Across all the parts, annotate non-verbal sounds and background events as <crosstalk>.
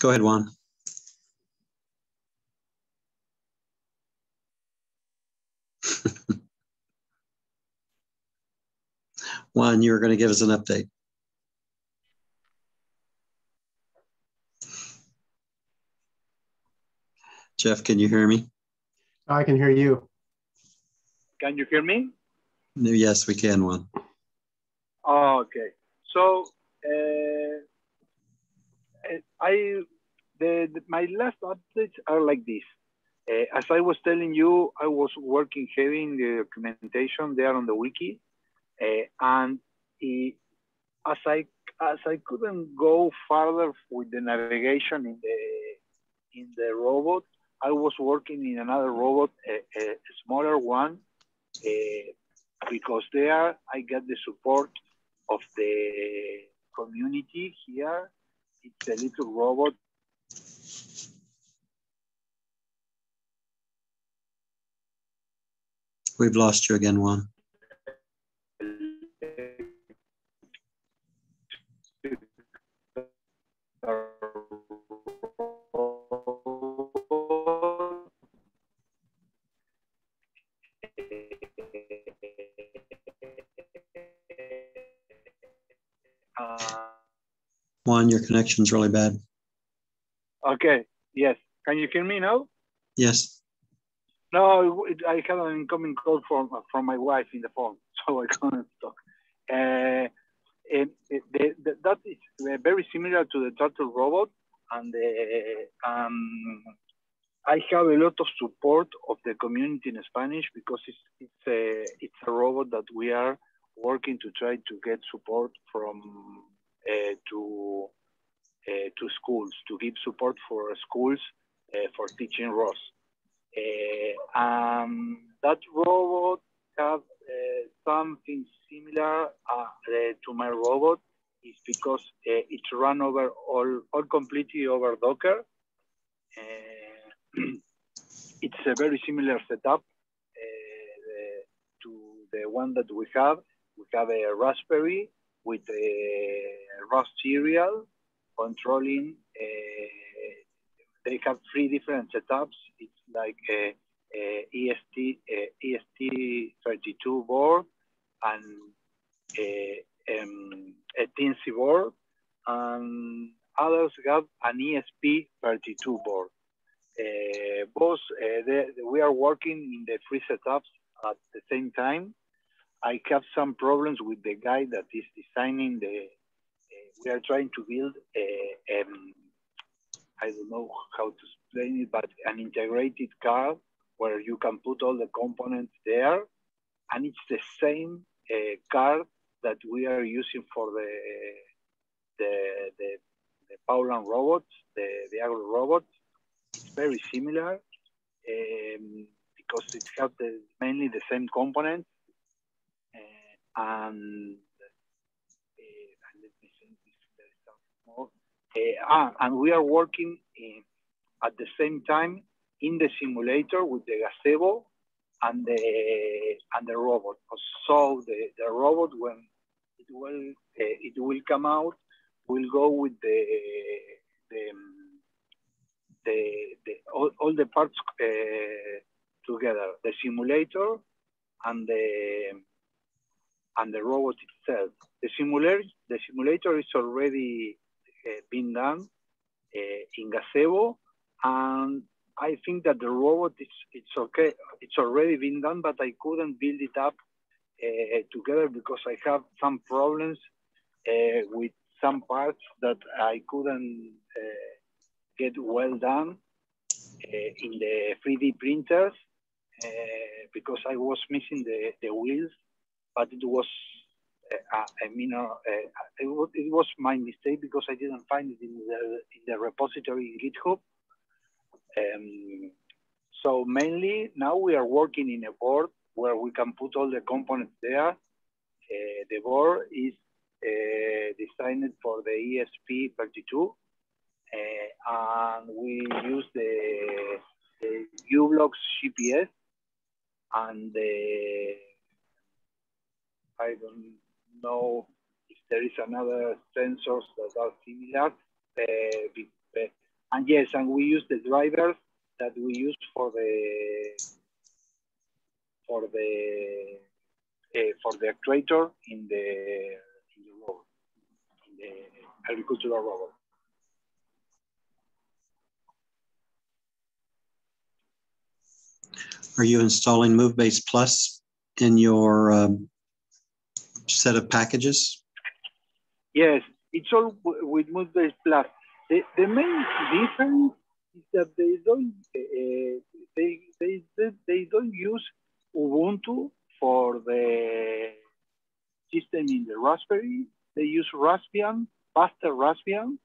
Go ahead, Juan. <laughs> Juan, you were going to give us an update. Jeff, can you hear me? I can hear you. Can you hear me? Yes, we can, Juan. Oh, okay. So, uh, I the, the, my last updates are like this. Uh, as I was telling you, I was working heavy in the documentation there on the wiki, uh, and it, as I as I couldn't go further with the navigation in the in the robot, I was working in another robot, a, a smaller one, uh, because there I get the support of the community here. It's a little robot. We've lost you again, Juan. Juan, your connection's really bad. Okay, yes. Can you hear me now? Yes. No, I had an incoming call from from my wife in the phone, <laughs> so I couldn't talk. Uh, it, the, the, that is very similar to the turtle robot, and uh, um, I have a lot of support of the community in Spanish because it's it's a it's a robot that we are working to try to get support from uh, to uh, to schools to give support for schools uh, for teaching ROS. um, that robot have something similar to my robot is because it's run over all, all completely over Docker. <clears throat> it's a very similar setup uh, to the one that we have. We have a Raspberry with a Rust serial controlling. Uh, they have three different setups. It's like a, a EST a ESP32 board and a, um, a Teensy board, and others have an ESP32 board. Uh, both uh, they, we are working in the three setups at the same time. I have some problems with the guy that is designing the we are trying to build a, um, I don't know how to explain it, but an integrated car where you can put all the components there, and it's the same uh, car that we are using for the the the, the Paulan robots, the the agro robots. It's very similar um, because it has the, mainly the same components, uh, and Uh, ah, and we are working in, at the same time in the simulator with the gazebo and the and the robot. So the, the robot when it will uh, it will come out will go with the the the, the all, all the parts uh, together, the simulator and the and the robot itself. The simulator the simulator is already uh, been done uh, in Gazebo, and I think that the robot is it's okay. It's already been done, but I couldn't build it up uh, together because I have some problems with some parts that I couldn't get well done in the 3D printers because I was missing the, the wheels, but it was uh, I mean, uh, it, was, it, was, my mistake because I didn't find it in the, in the repository in GitHub. Um, so mainly now we are working in a board where we can put all the components there. Uh, the board is uh, designed for the ESP32 uh, and we use the, the u-blox GPS and the I don't know if there is another sensors that are similar. Uh, And yes, and we use the drivers that we use for the for the uh, for the actuator in the in the robot, in the agricultural robot. Are you installing MoveBase Flex in your um, set of packages? Yes, it's all with MoveBase Flex. The, the main difference is that they don't uh, they, they they don't use Ubuntu for the system in the Raspberry. They use Raspbian, Buster Raspbian,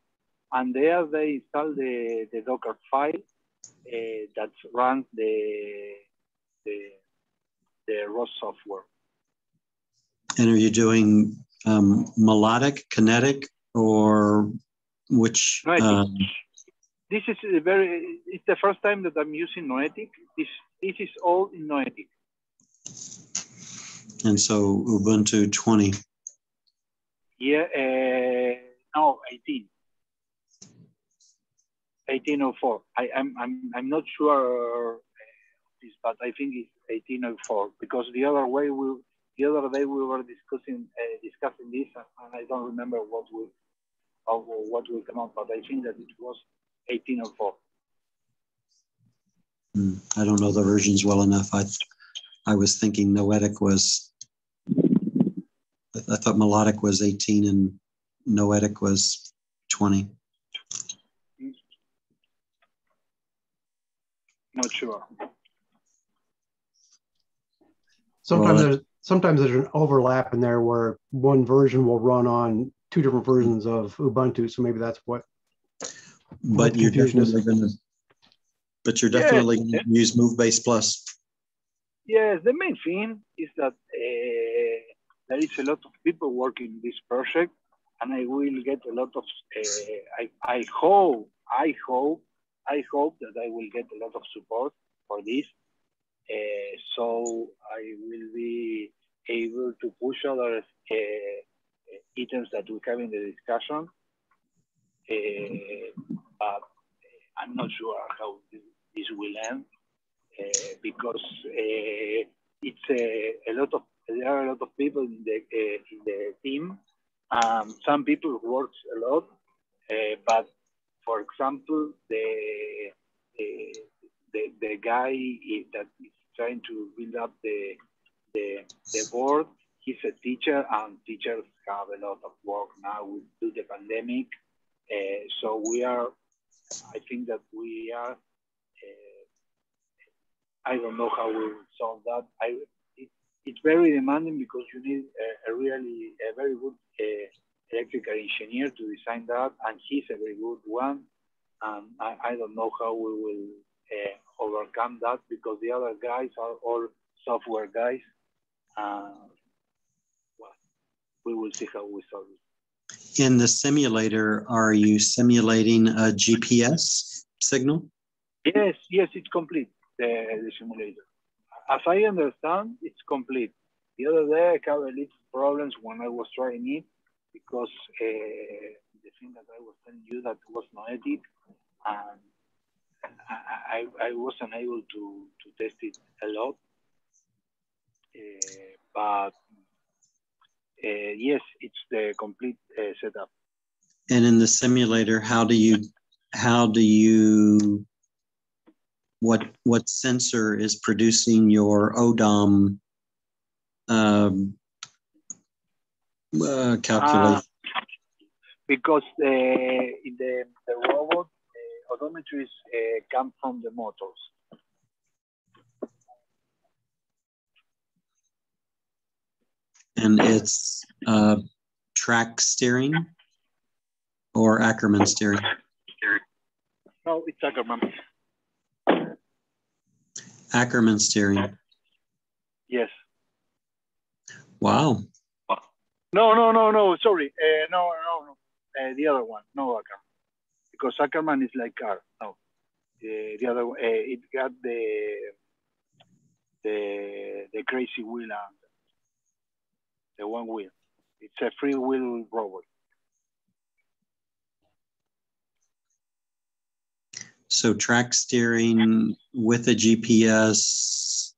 and there they install the, the Docker file uh, that runs the the the ROS software. And are you doing um, melodic, kinetic, or which? Noetic. Um, This is a very. It's the first time that I'm using Noetic. This this is all in Noetic. and so Ubuntu 20. Yeah, uh, no, 18. 1804. I, I'm, I'm, I'm not sure uh, this, but I think it's 1804 because the other way we, the other day we were discussing uh, discussing this, and I don't remember what we, or what will come out, but I think that it was eighteen 1804. Hmm, I don't know the versions well enough. I, I was thinking Noetic was, I I thought melodic was 18 and Noetic was 20. Not sure. Sometimes Well, there's sometimes there's an overlap in there where one version will run on two different versions of Ubuntu. So maybe that's what. But you're definitely going to, but you're Yeah, definitely going to use MoveBase Flex. Yes, the main thing is that uh, there is a lot of people working this project, and I will get a lot of. Uh, I, I hope, I hope, I hope that I will get a lot of support for this, uh, so I will be able to push other uh, items that we have in the discussion. Uh, but I'm not sure how this, will end uh, because uh, it's a, a lot of there are a lot of people in the uh, in the team. Um, some people work a lot, uh, but for example, the the, the, guy that is trying to build up the the, the board, he's a teacher, and teachers have a lot of work now with due the pandemic. Uh, so we are, I think that we are. Uh, I don't know how we will solve that. I, it, it's very demanding because you need a, a really a very good uh, electrical engineer to design that, and he's a very good one. And I, I don't know how we will uh, overcome that because the other guys are all software guys. Uh, well, we will see how we solve it. In the simulator, are you simulating a GPS signal? Yes, yes, it's complete, the, the simulator. As I understand, it's complete. The other day, I had a little problems when I was trying it because uh, the thing that I was telling you that was noetic, and I, I, wasn't able to, to test it a lot. Uh, but uh, yes, it's the complete uh, setup. And in the simulator, how do you, how do you, what, what sensor is producing your ODOM um, uh, calculation? Ah, because uh, in the, the robot, odometries uh, come from the motors. and it's uh, track steering or Ackerman steering? No, it's Ackerman. Ackerman steering. Yes. Wow. No, no, no, no. Sorry. Uh, no, no, no. Uh, the other one. No Ackerman. Because Ackerman is like car. No. Uh, the other one. Uh, it got the the the crazy wheel and the one wheel. It's a free wheel robot. So track steering with a GPS,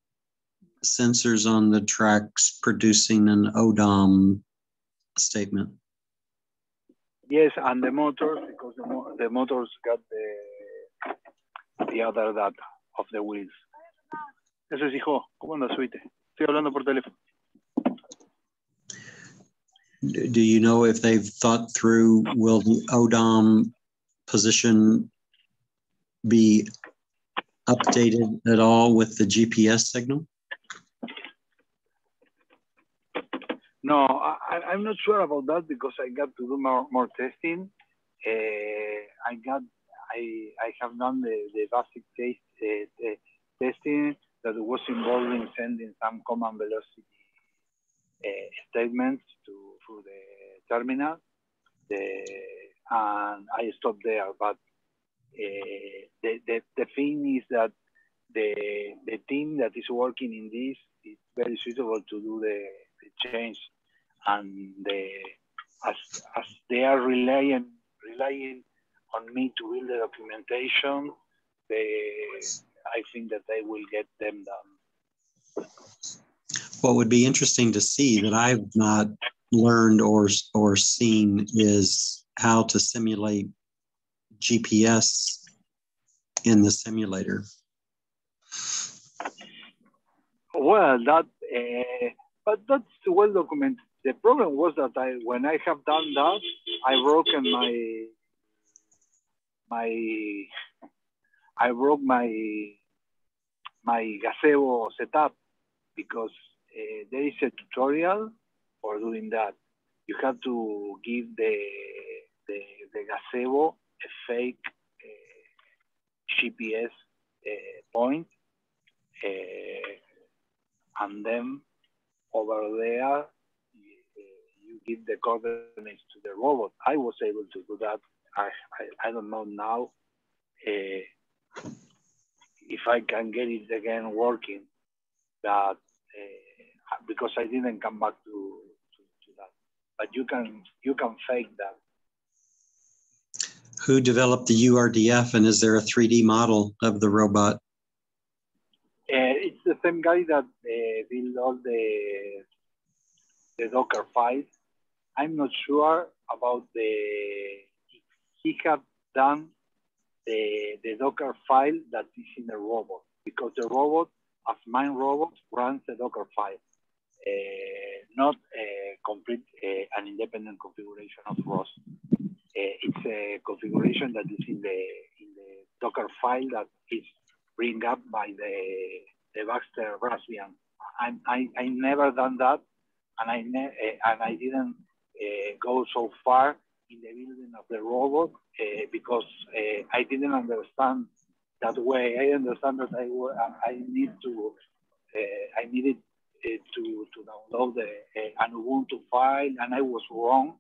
sensors on the tracks producing an ODOM statement. Yes, and the motors, because the, mo the motors got the, the other data of the wheels. Eso es, hijo. ¿Cómo andas, suite? Estoy hablando por teléfono. Do you know if they've thought through, will the ODOM position be updated at all with the GPS signal? No, I, am not sure about that because I got to do more, more testing. Uh, I got, I, I have done the, the basic test, uh, testing that was involved in sending some command velocity uh, statements to through the terminal. The, and I stopped there, but uh, the, the, the thing is that the, the team that is working in this is very suitable to do the, the change and the, as, as they are relying, relying on me to build the documentation, they, I think that they will get them done. What would be interesting to see that I've not learned or or seen is how to simulate GPS in the simulator. Well, that uh, but that's well documented. The problem was that I, when I have done that, I broken my my I broke my my gazebo setup because uh, there is a tutorial for doing that. You have to give the the, the gazebo a fake uh, GPS uh, point, uh, and then over there give the coordinates to the robot. I was able to do that. I, I, I don't know now uh, if I can get it again working, but uh, because I didn't come back to, to, to, that. But you can you can fake that. Who developed the URDF, and is there a 3D model of the robot? Uh, it's the same guy that uh, built all the the Docker files I'm not sure about the, he have done the, the Docker file that is in the robot because the robot, as main robot, runs the Docker file, uh, not a complete, uh, an independent configuration of ROS. Uh, it's a configuration that is in the, in the Docker file that is bring up by the, the Buster Raspbian. I, I, I never done that, and I ne- and I didn't Uh, go so far in the building of the robot uh, because uh, I didn't understand that way. I understand that I, I need to, uh, I needed uh, to, to download the, an Ubuntu file and I was wrong.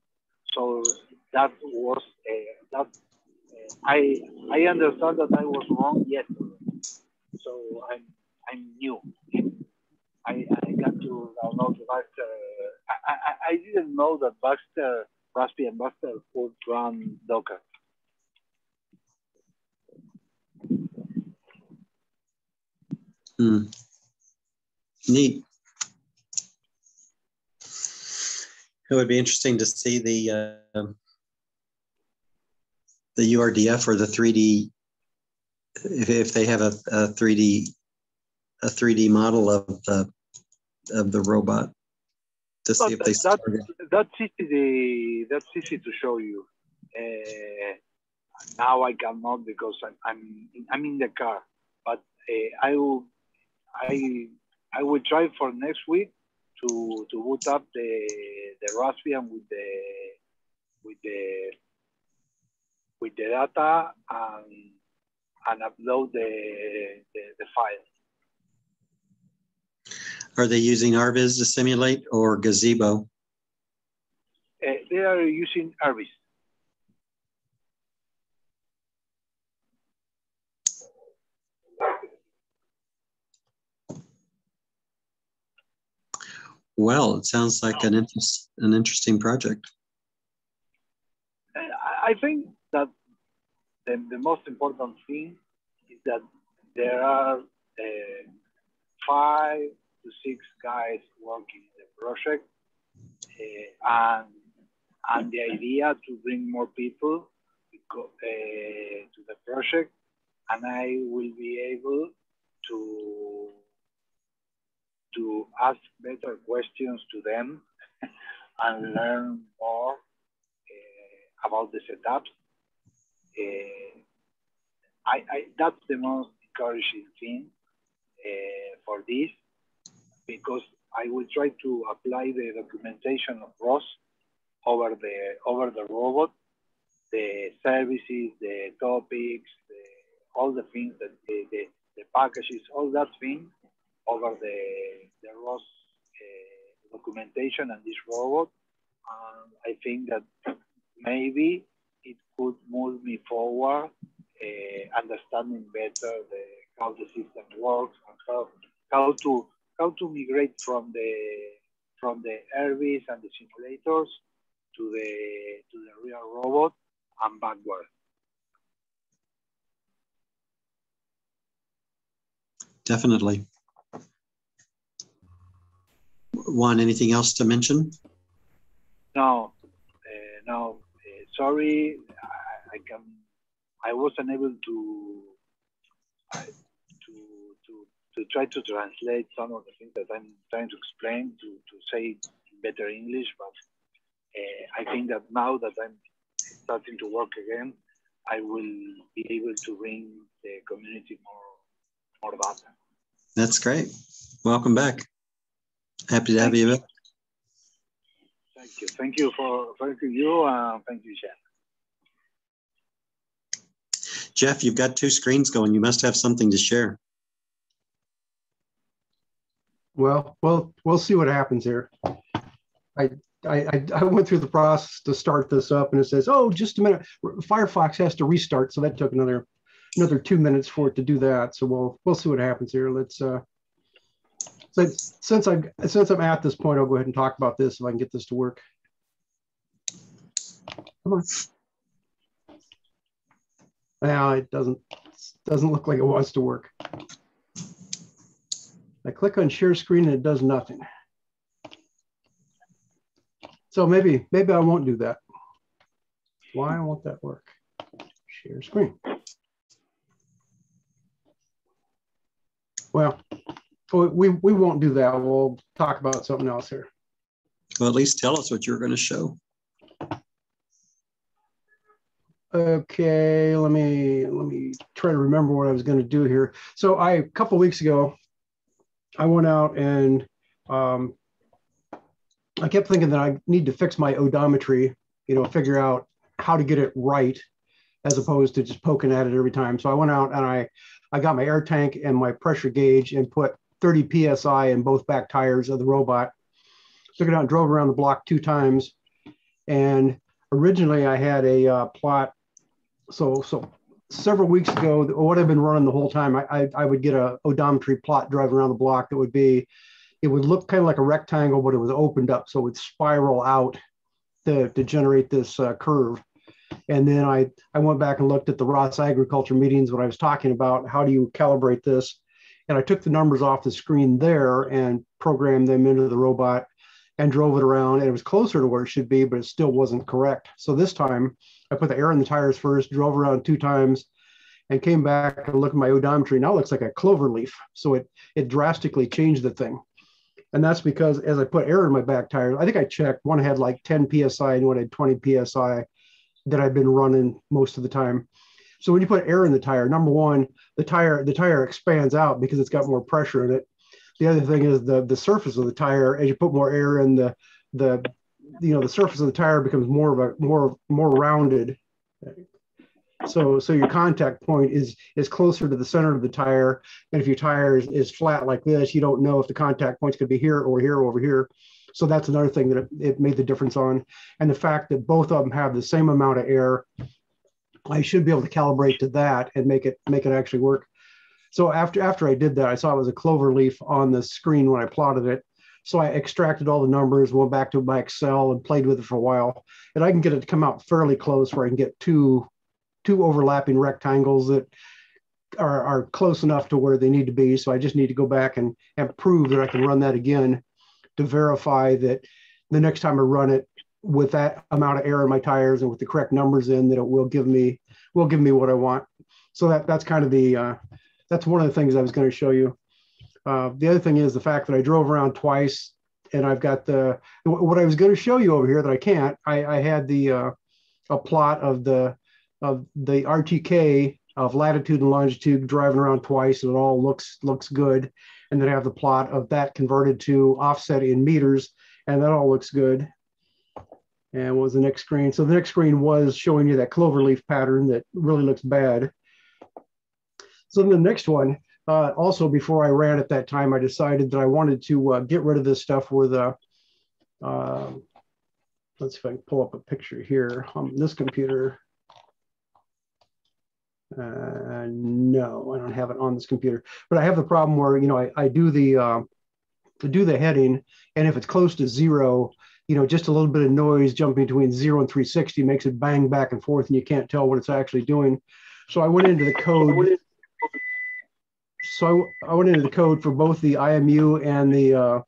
So that was, that I, I understand that I was wrong yesterday. So I'm, I'm new. I, I got to download the Buster. I, I, didn't know that Buster, Raspbian Buster could run Docker. Hmm. Neat. It would be interesting to see the uh, the URDF or the 3D if, if they have a, a 3D a 3D model of the of the robot to see if they that, that's easy that's easy to show you uh, now I cannot because I'm I'm, I'm in the car but uh, I will I I will try for next week to to boot up the the Raspbian with the with the with the data and and upload the the, the file. Are they using RViz to simulate or Gazebo? Uh, they are using RViz. Well, it sounds like an interest, an interesting project. I think that the, the most important thing is that there are uh, five to six guys working in the project, uh, and and the idea to bring more people uh, to the project, and I will be able to to ask better questions to them <laughs> and learn more uh, about the setups. Uh, I, I, that's the most encouraging thing uh, for this because I will try to apply the documentation of ROS over the over the robot, the services, the topics, the, all the things that the, the, the, packages, all that thing over the the ROS uh, documentation and this robot. And I think that maybe it could move me forward, uh, understanding better the how the system works and how how to how to migrate from the from the RViz and the simulators to the to the real robot and backward. Definitely. Juan, anything else to mention? No, uh, no. Uh, sorry, I, I, can. I wasn't able to to try to translate some of the things that I'm trying to explain to, to say better English. But uh, I think that now that I'm starting to work again, I will be able to bring the community more, more data. That's great. Welcome back. Happy to have you back. Thank you. Thank you for thank you. Uh, thank you, Jeff. Jeff, you've got two screens going. You must have something to share. Well, well, we'll see what happens here. I, I, I went through the process to start this up, and it says, "Oh, just a minute. Firefox has to restart." So that took another another two minutes for it to do that. So we'll we'll see what happens here. Let's. Uh, since since I'm since I'm at this point, I'll go ahead and talk about this if I can get this to work. Come on. Now it doesn't doesn't look like it wants to work. I click on share screen and it does nothing. So maybe, maybe I won't do that. Why won't that work? Share screen. Well, we, we won't do that. We'll talk about something else here. Well, at least tell us what you're going to show. Okay, let me let me try to remember what I was going to do here. So I a couple weeks ago, I went out and um, I kept thinking that I need to fix my odometry, you know, figure out how to get it right as opposed to just poking at it every time. So I went out and I, I got my air tank and my pressure gauge and put 30 PSI in both back tires of the robot. Took it out and drove around the block two times. And originally I had a uh, plot. So, so several weeks ago, what I've been running the whole time, I, I, I, would get a odometry plot driving around the block that would be, it would look kind of like a rectangle, but it was opened up. So it would spiral out to, to generate this uh, curve. And then I, I went back and looked at the ROS agriculture meetings when I was talking about how do you calibrate this. And I took the numbers off the screen there and programmed them into the robot and drove it around. And it was closer to where it should be, but it still wasn't correct. So this time I put the air in the tires first, drove around two times, and came back and looked at my odometry. Now it looks like a clover leaf. So it it drastically changed the thing. And that's because as I put air in my back tires, I think I checked one had like 10 psi and one had 20 psi that I've been running most of the time. So when you put air in the tire, number one, the tire the tire expands out because it's got more pressure in it. The other thing is the the surface of the tire. As you put more air in the the you know the surface of the tire becomes more of a more more rounded. So so your contact point is is closer to the center of the tire. And if your tire is, is flat like this you don't know if the contact points could be here or here or over here. So that's another thing that it, it made the difference on. And the fact that both of them have the same amount of air i should be able to calibrate to that and make it make it actually work. So after after i did that i saw it was a clover leaf on the screen when i plotted it so I extracted all the numbers, went back to my Excel and played with it for a while. And I can get it to come out fairly close where I can get two, two overlapping rectangles that are, are close enough to where they need to be. So I just need to go back and, and prove that I can run that again to verify that the next time I run it with that amount of air in my tires and with the correct numbers in that it will give me will give me what I want. So that that's kind of the uh, that's one of the things I was going to show you. Uh, the other thing is the fact that I drove around twice and I've got the what I was going to show you over here that I can't. I, I had the uh, a plot of the of the RTK of latitude and longitude driving around twice and it all looks looks good. And then I have the plot of that converted to offset in meters and that all looks good. And what was the next screen? So the next screen was showing you that cloverleaf pattern that really looks bad. So then the next one uh, also before I ran at that time I decided that I wanted to uh, get rid of this stuff with a uh, let's see if I can pull up a picture here on this computer uh, no, I don't have it on this computer, but I have the problem where, you know, I, I do the, uh, do the heading and if it's close to zero, you know, just a little bit of noise jumping between zero and 360 makes it bang back and forth and you can't tell what it's actually doing. So I went into the <laughs> code. So I, I went into the code for both the IMU and the, uh,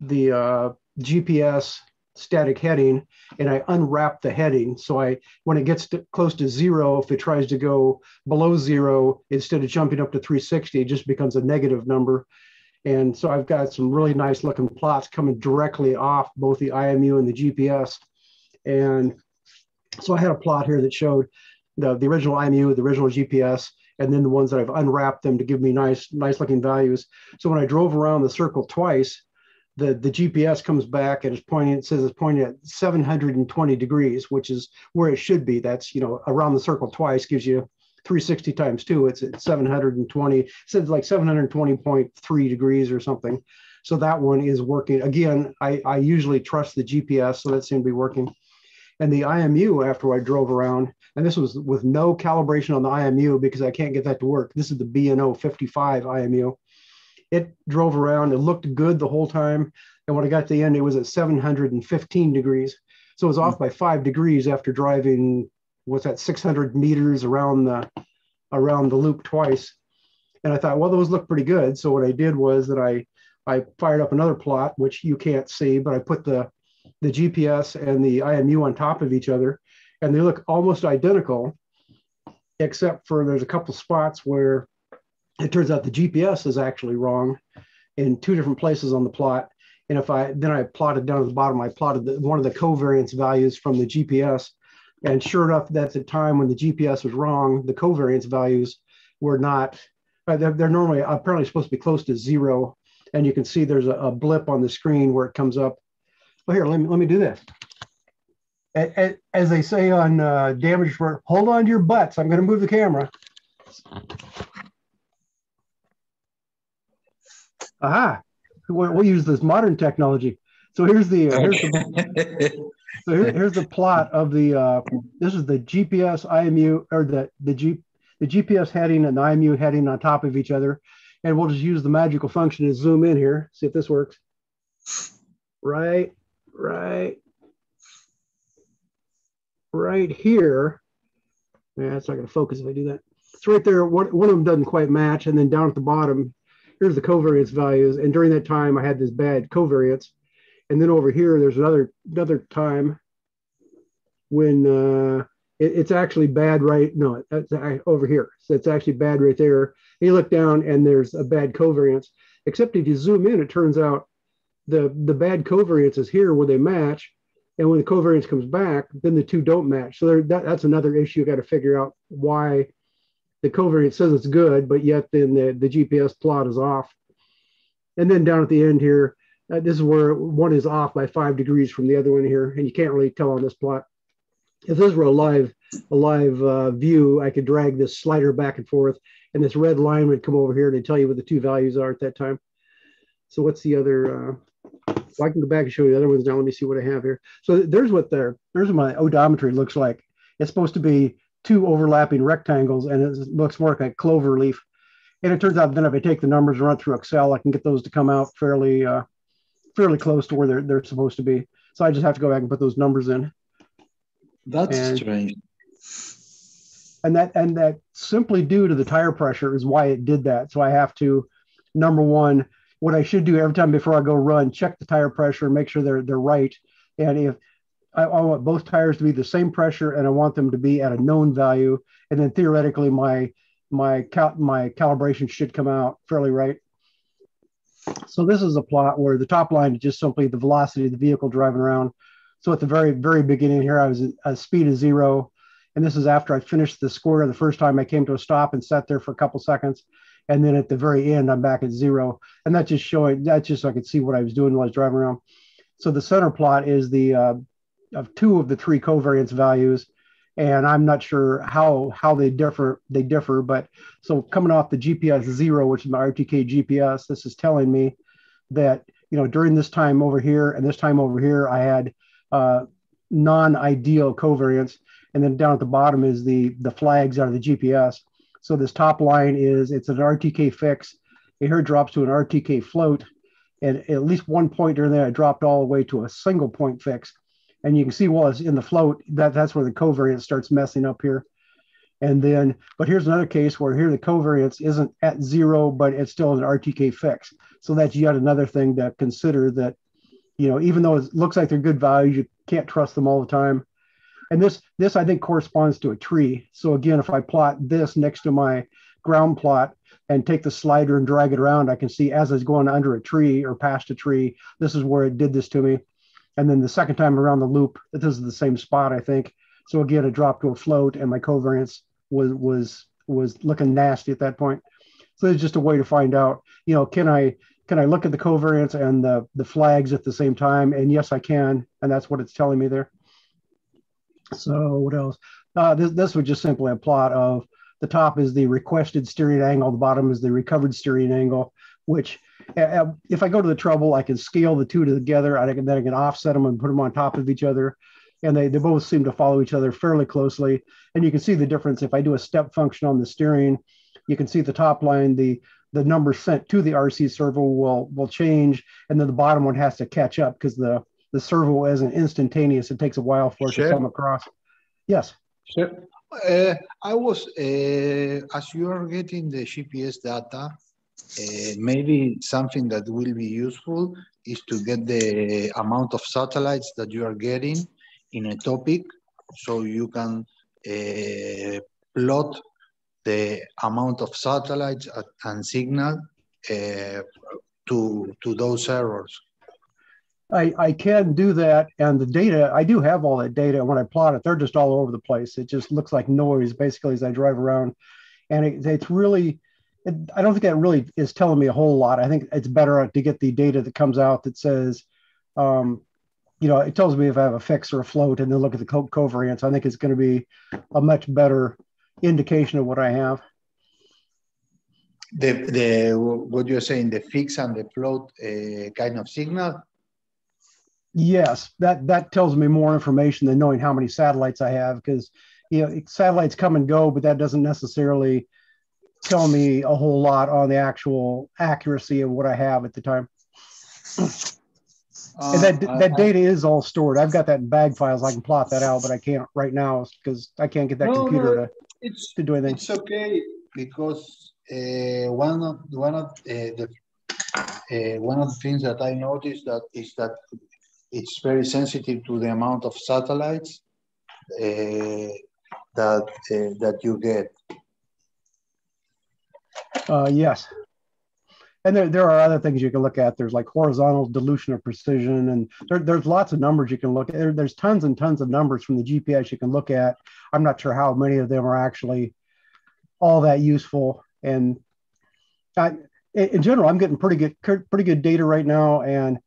the uh, GPS static heading and I unwrap the heading. So I, when it gets to, close to zero, if it tries to go below zero, instead of jumping up to 360, it just becomes a negative number. And so I've got some really nice looking plots coming directly off both the IMU and the GPS. And so I had a plot here that showed the, the original IMU, the original GPS, and then the ones that I've unwrapped them to give me nice, nice looking values. So when I drove around the circle twice, the, the GPS comes back and it's pointing, it says it's pointing at 720 degrees, which is where it should be. That's, you know, around the circle twice gives you 360 times two, it's at 720, it says like 720.3 degrees or something. So that one is working. Again, I, I usually trust the GPS, so that seemed to be working. And the IMU, after I drove around, and this was with no calibration on the IMU because I can't get that to work. This is the BNO055 IMU it drove around. It looked good the whole time. And when I got to the end, it was at 715 degrees. So it was off by five degrees after driving, what's that, 600 meters around the around the loop twice. And I thought, well, those look pretty good. So what I did was that I I fired up another plot, which you can't see, but I put the the GPS and the IMU on top of each other, and they look almost identical, except for there's a couple spots where it turns out the GPS is actually wrong in two different places on the plot. And if I then I plotted down at the bottom, I plotted the, one of the covariance values from the GPS. And sure enough, that's the time when the GPS was wrong, the covariance values were not, uh, they're, they're, normally apparently supposed to be close to zero. And you can see there's a, a blip on the screen where it comes up. Well, here, let me, let me do this. As they say on uh, damage for, hold on to your butts. I'm going to move the camera. aha, we'll, we'll use this modern technology. So here's the, uh, here's the <laughs> so here, here's the plot of the uh, this is the GPS IMU or the the G the GPS heading and the IMU heading on top of each other, and we'll just use the magical function to zoom in here. See if this works. Right, right, right here. Yeah, it's not going to focus if I do that. It's right there. One, one of them doesn't quite match, and then down at the bottom, here's the covariance values. And during that time, I had this bad covariance. And then over here, there's another another time when uh, it, it's actually bad right. No, that's over here. So it's actually bad right there. And you look down and there's a bad covariance. Except if you zoom in, it turns out the the bad covariance is here where they match. And when the covariance comes back, then the two don't match. So that, that's another issue you got to figure out why the covariance says it's good, but yet then the, the GPS plot is off. And then down at the end here, uh, this is where one is off by five degrees from the other one here, and you can't really tell on this plot. If this were a live, a live uh, view, I could drag this slider back and forth, and this red line would come over here to tell you what the two values are at that time. So what's the other? Uh, well, I can go back and show you the other ones now. Let me see what I have here. So there's what there. There's what my odometry looks like. It's supposed to be two overlapping rectangles and it looks more like a clover leaf. And it turns out then if I take the numbers and run through Excel, I can get those to come out fairly uh, fairly close to where they're, they're supposed to be. So I just have to go back and put those numbers in. That's and, strange. and that and that simply due to the tire pressure is why it did that. So I have to number one, what I should do every time before I go run, check the tire pressure, make sure they're they're right. And if I, I want both tires to be the same pressure and I want them to be at a known value, and then theoretically my my cal- my calibration should come out fairly right. So this is a plot where the top line is just simply the velocity of the vehicle driving around. So at the very, very beginning here, I was at a speed of zero. And this is after I finished the square the first time I came to a stop and sat there for a couple seconds. And then at the very end, I'm back at zero. And that's just showing, that's just so I could see what I was doing while I was driving around. So the center plot is the, uh, of two of the three covariance values and I'm not sure how how they differ they differ. But so coming off the GPS zero, which is my RTK GPS, this is telling me that you know during this time over here and this time over here, I had uh, non-ideal covariance, and then down at the bottom is the the flags out of the GPS. So this top line is it's an RTK fix. It here drops to an RTK float, and at least one point during there, it dropped all the way to a single point fix. And you can see while it's in the float that that's where the covariance starts messing up here. And then but here's another case where here the covariance isn't at zero but it's still an rtk fix. So that's yet another thing to consider that you know even though it looks like they're good values you can't trust them all the time and this this i think corresponds to a tree so again if i plot this next to my ground plot and take the slider and drag it around i can see as it's going under a tree or past a tree this is where it did this to me and then the second time around the loop, this is the same spot, I think. So again, it dropped to a float and my covariance was was was looking nasty at that point. So it's just a way to find out, you know, can I can I look at the covariance and the the flags at the same time? And yes, I can, and that's what it's telling me there. So what else? Uh, this this was just simply a plot of the top is the requested steering angle, the bottom is the recovered steering angle, which if I go to the trouble, I can scale the two together. I can then I can offset them and put them on top of each other, and they, they both seem to follow each other fairly closely. And you can see the difference if I do a step function on the steering. You can see the top line, the the number sent to the RC servo will will change, and then the bottom one has to catch up because the the servo isn't instantaneous. It takes a while for it sure. to come across. Yes. Sure. Uh, I was uh, as you are getting the GPS data uh, maybe something that will be useful is to get the amount of satellites that you are getting in a topic so you can uh, plot the amount of satellites and signal uh, to, to those errors. I, I can do that. And the data, I do have all that data. When I plot it, they're just all over the place. It just looks like noise basically as I drive around. And it, it's really, it, I don't think that really is telling me a whole lot. I think it's better to get the data that comes out that says, um, you know, it tells me if I have a fix or a float, and then look at the co- covariance. I think it's going to be a much better indication of what I have. The the what you're saying, the fix and the float uh, kind of signal. Yes, that that tells me more information than knowing how many satellites I have because you know satellites come and go, but that doesn't necessarily tell me a whole lot on the actual accuracy of what I have at the time. Uh, and that that data is all stored. I've got that in bag files. I can plot that out, but I can't right now because I can't get that no, computer no, to, it's, to do anything. It's okay because uh, one of one of uh, the uh, one of the things that I noticed that is that it's very sensitive to the amount of satellites uh, that uh, that you get. Uh, yes. And there, there are other things you can look at. There's like horizontal dilution of precision, and there, there's lots of numbers you can look at. There, there's tons and tons of numbers from the GPS you can look at. I'm not sure how many of them are actually all that useful. And I, in general, I'm getting pretty good, pretty good data right now, and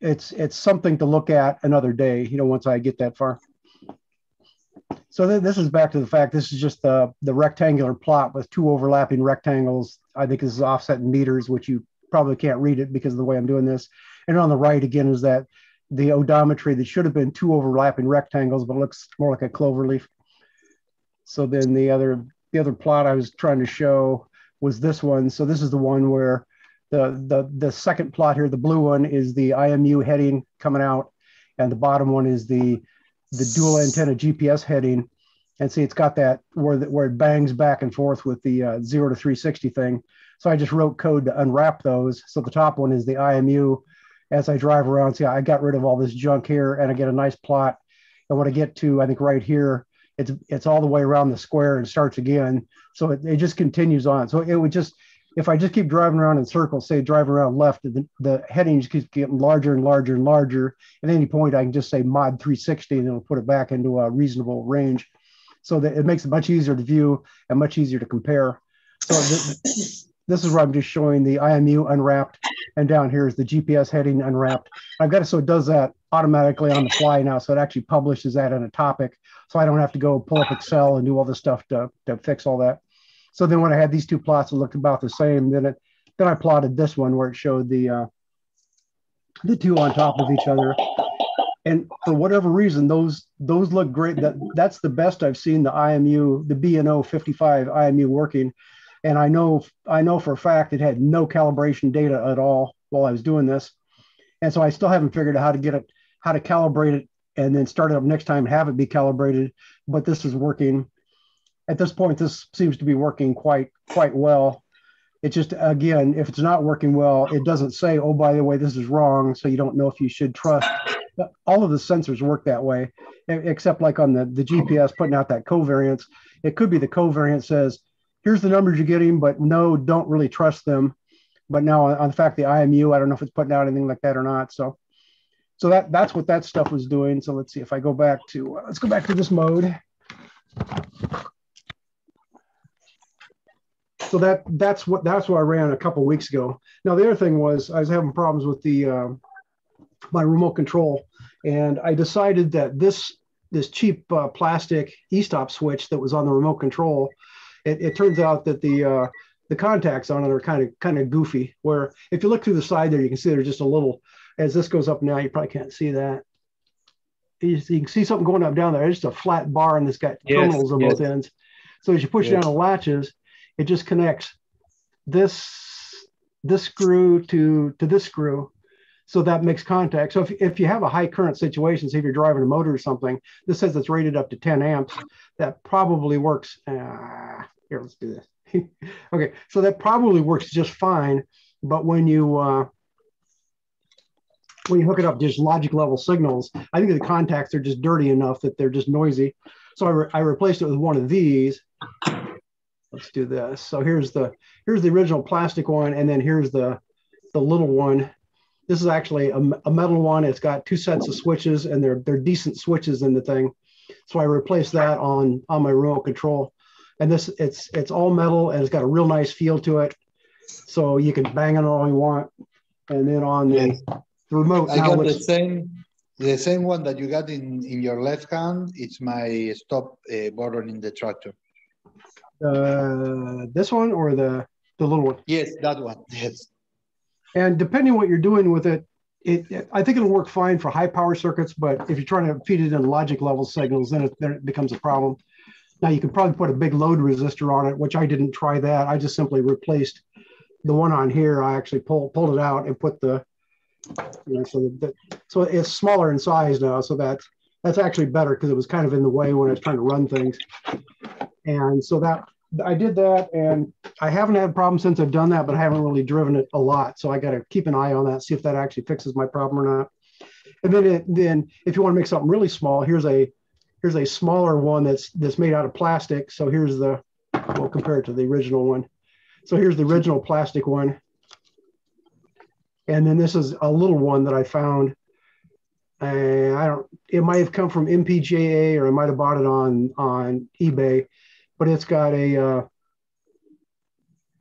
it's it's something to look at another day. You know, once I get that far. So th this is back to the fact this is just the, the rectangular plot with two overlapping rectangles. I think this is offset in meters, which you probably can't read it because of the way I'm doing this. And on the right again is that the odometry that should have been two overlapping rectangles, but looks more like a clover leaf. So then the other the other plot I was trying to show was this one. So this is the one where the the the second plot here, the blue one, is the IMU heading coming out, and the bottom one is the the dual antenna GPS heading. And see, it's got that where the, where it bangs back and forth with the uh, zero to 360 thing. So I just wrote code to unwrap those. So the top one is the IMU. As I drive around, see, I got rid of all this junk here, and I get a nice plot. And when I get to, I think right here, it's it's all the way around the square and starts again. So it, it just continues on. So it would just if I just keep driving around in circles, say driving around left, the, the heading keeps getting larger and larger and larger. At any point, I can just say mod 360 and it'll put it back into a reasonable range. So that it makes it much easier to view and much easier to compare. So this, this is where I'm just showing the IMU unwrapped and down here is the GPS heading unwrapped. I've got it so it does that automatically on the fly now. So it actually publishes that in a topic. So I don't have to go pull up Excel and do all this stuff to, to fix all that. So then when I had these two plots that looked about the same, then it then I plotted this one where it showed the uh, the two on top of each other. And for whatever reason, those those look great. That that's the best I've seen the IMU, the BNO055 IMU working. And I know I know for a fact it had no calibration data at all while I was doing this. And so I still haven't figured out how to get it, how to calibrate it and then start it up next time, and have it be calibrated. But this is working at this point, this seems to be working quite quite well. It just again, if it's not working well, it doesn't say, "Oh, by the way, this is wrong," so you don't know if you should trust. All of the sensors work that way, except like on the the GPS putting out that covariance. It could be the covariance says, "Here's the numbers you're getting, but no, don't really trust them." But now on, the fact the IMU, I don't know if it's putting out anything like that or not. So, so that that's what that stuff was doing. So let's see if I go back to uh, let's go back to this mode so that that's what that's what I ran a couple weeks ago. Now the other thing was I was having problems with the uh, my remote control, and I decided that this this cheap uh, plastic e-stop switch that was on the remote control, it, it turns out that the uh, the contacts on it are kind of kind of goofy. Where if you look through the side there, you can see there's just a little. As this goes up now, you probably can't see that. You, you can see something going up down there. It's just a flat bar, and it's got yes, terminals on yes. both ends. So as you push yes. down the latches, it just connects this this screw to to this screw. So that makes contact. So if, if you have a high current situation say if you're driving a motor or something this says it's rated up to 10 amps that probably works uh, here let's do this. <laughs> Okay so that probably works just fine but when you uh, when you hook it up just logic level signals i think the contacts are just dirty enough that they're just noisy. So I, re I replaced it with one of these let's do this. So here's the here's the original plastic one, and then here's the the little one. This is actually a, a, metal one. It's got two sets of switches, and they're they're decent switches in the thing. So I replaced that on on my remote control, and this it's it's all metal and it's got a real nice feel to it. So you can bang it all you want, and then on the, yes. the remote. I got the same the same one that you got in in your left hand. It's my stop uh, button in the tractor. Uh, this one or the the little one? Yes, that one. Yes. And depending what you're doing with it, it, it, I think it'll work fine for high power circuits, but if you're trying to feed it in logic level signals, then it, then it becomes a problem. Now you can probably put a big load resistor on it, which I didn't try that. I just simply replaced the one on here. I actually pulled pulled it out and put the, you know, so that so it's smaller in size now. So that that's actually better because it was kind of in the way when I was trying to run things. And so that I did that, and I haven't had a problem since I've done that, but I haven't really driven it a lot. So I got to keep an eye on that, see if that actually fixes my problem or not. And then, it, then if you want to make something really small, here's a here's a smaller one that's that's made out of plastic. So here's the we'll compare it to the original one. So here's the original plastic one, and then this is a little one that I found. I don't. It might have come from MPJA, or I might have bought it on on eBay but it's got a uh,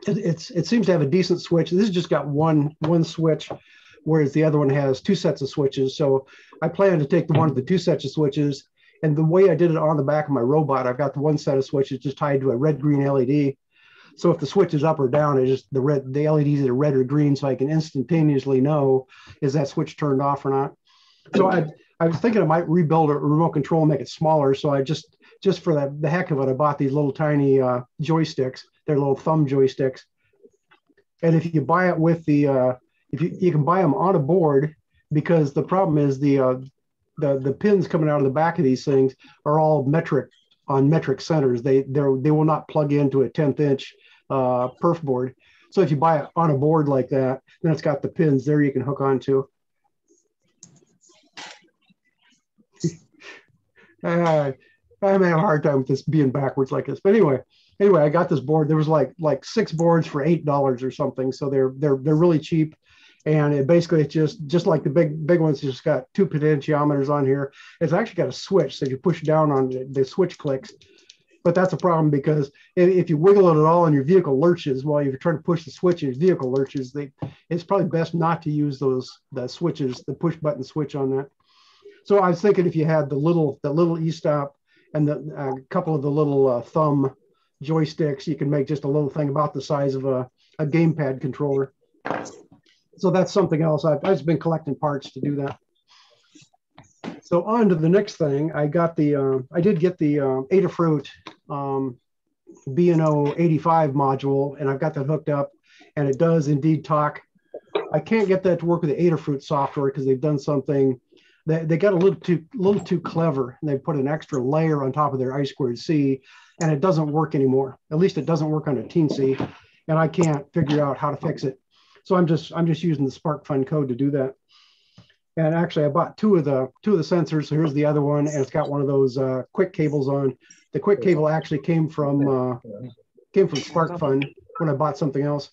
it, it's it seems to have a decent switch. This has just got one one switch, whereas the other one has two sets of switches. So I plan to take the one with the two sets of switches. And the way I did it on the back of my robot, I've got the one set of switches just tied to a red green LED. So if the switch is up or down, it just the red the LEDs are red or green, so I can instantaneously know is that switch turned off or not. So I I was thinking I might rebuild a remote control and make it smaller. So I just just for the, the heck of it, I bought these little tiny uh, joysticks. They're little thumb joysticks. And if you buy it with the, uh, if you, you can buy them on a board because the problem is the, uh, the, the pins coming out of the back of these things are all metric on metric centers. They they they will not plug into a 10th inch uh, perf board. So if you buy it on a board like that, then it's got the pins there you can hook onto. <laughs> uh, I'm having a hard time with this being backwards like this. But anyway, anyway, I got this board. There was like like six boards for eight dollars or something. So they're they're they're really cheap. And it basically it's just just like the big big ones, just got two potentiometers on here. It's actually got a switch. So you push down on the, the switch clicks. But that's a problem because if, you wiggle it at all and your vehicle lurches while you're trying to push the switch and your vehicle lurches, they, it's probably best not to use those the switches, the push button switch on that. So I was thinking if you had the little the little e-stop and the a couple of the little uh, thumb joysticks, you can make just a little thing about the size of a, a gamepad controller. So that's something else. I've, I've been collecting parts to do that. So on to the next thing, I got the, uh, I did get the uh, Adafruit um, BNO085 module, and I've got that hooked up, and it does indeed talk. I can't get that to work with the Adafruit software because they've done something they, they got a little too little too clever and they put an extra layer on top of their I squared C and it doesn't work anymore. At least it doesn't work on a Teensy and I can't figure out how to fix it. So I'm just I'm just using the SparkFun code to do that. And actually I bought two of the two of the sensors. So here's the other one and it's got one of those uh, quick cables on. The quick cable actually came from uh, came from SparkFun when I bought something else.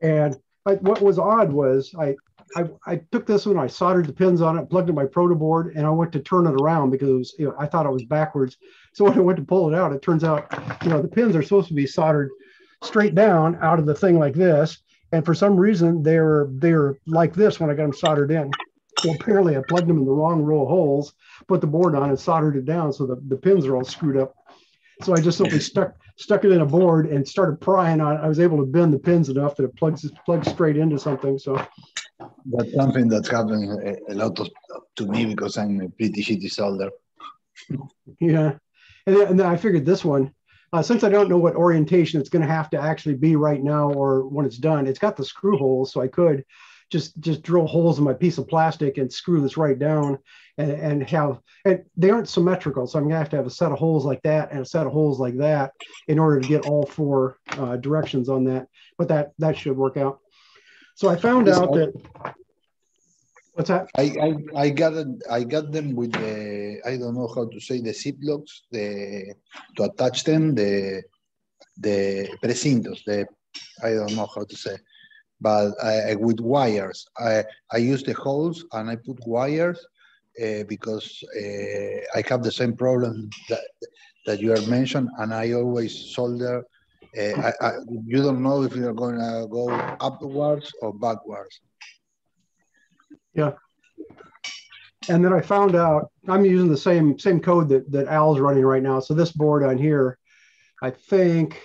And I, what was odd was I I, I took this one, I soldered the pins on it, plugged in my proto board, and I went to turn it around because it was, you know, I thought it was backwards. So when I went to pull it out, it turns out, you know, the pins are supposed to be soldered straight down out of the thing like this. And for some reason, they're they're like this when I got them soldered in. So apparently I plugged them in the wrong row of holes, put the board on and soldered it down. So the, the pins are all screwed up. So I just simply stuck stuck it in a board and started prying on it. I was able to bend the pins enough that it plugs plugs straight into something. So that's something that's happening a, a lot of, to me because I'm a pretty shitty solder. Yeah, and then, and I figured this one. Uh, since I don't know what orientation it's going to have to actually be right now or when it's done, it's got the screw holes, so I could just just drill holes in my piece of plastic and screw this right down and, and have and they aren't symmetrical so i'm gonna have to have a set of holes like that and a set of holes like that in order to get all four uh, directions on that but that that should work out so I found out that what's that? I, I I got it. I got them with the I don't know how to say the ziplocs the to attach them the the precintos the I don't know how to say but I, with wires I I use the holes and I put wires uh, because uh, I have the same problem that that you are mentioned and I always solder uh, I, I, you don't know if you're going to go upwards or backwards. Yeah. And then I found out I'm using the same same code that that Al's running right now. So this board on here, I think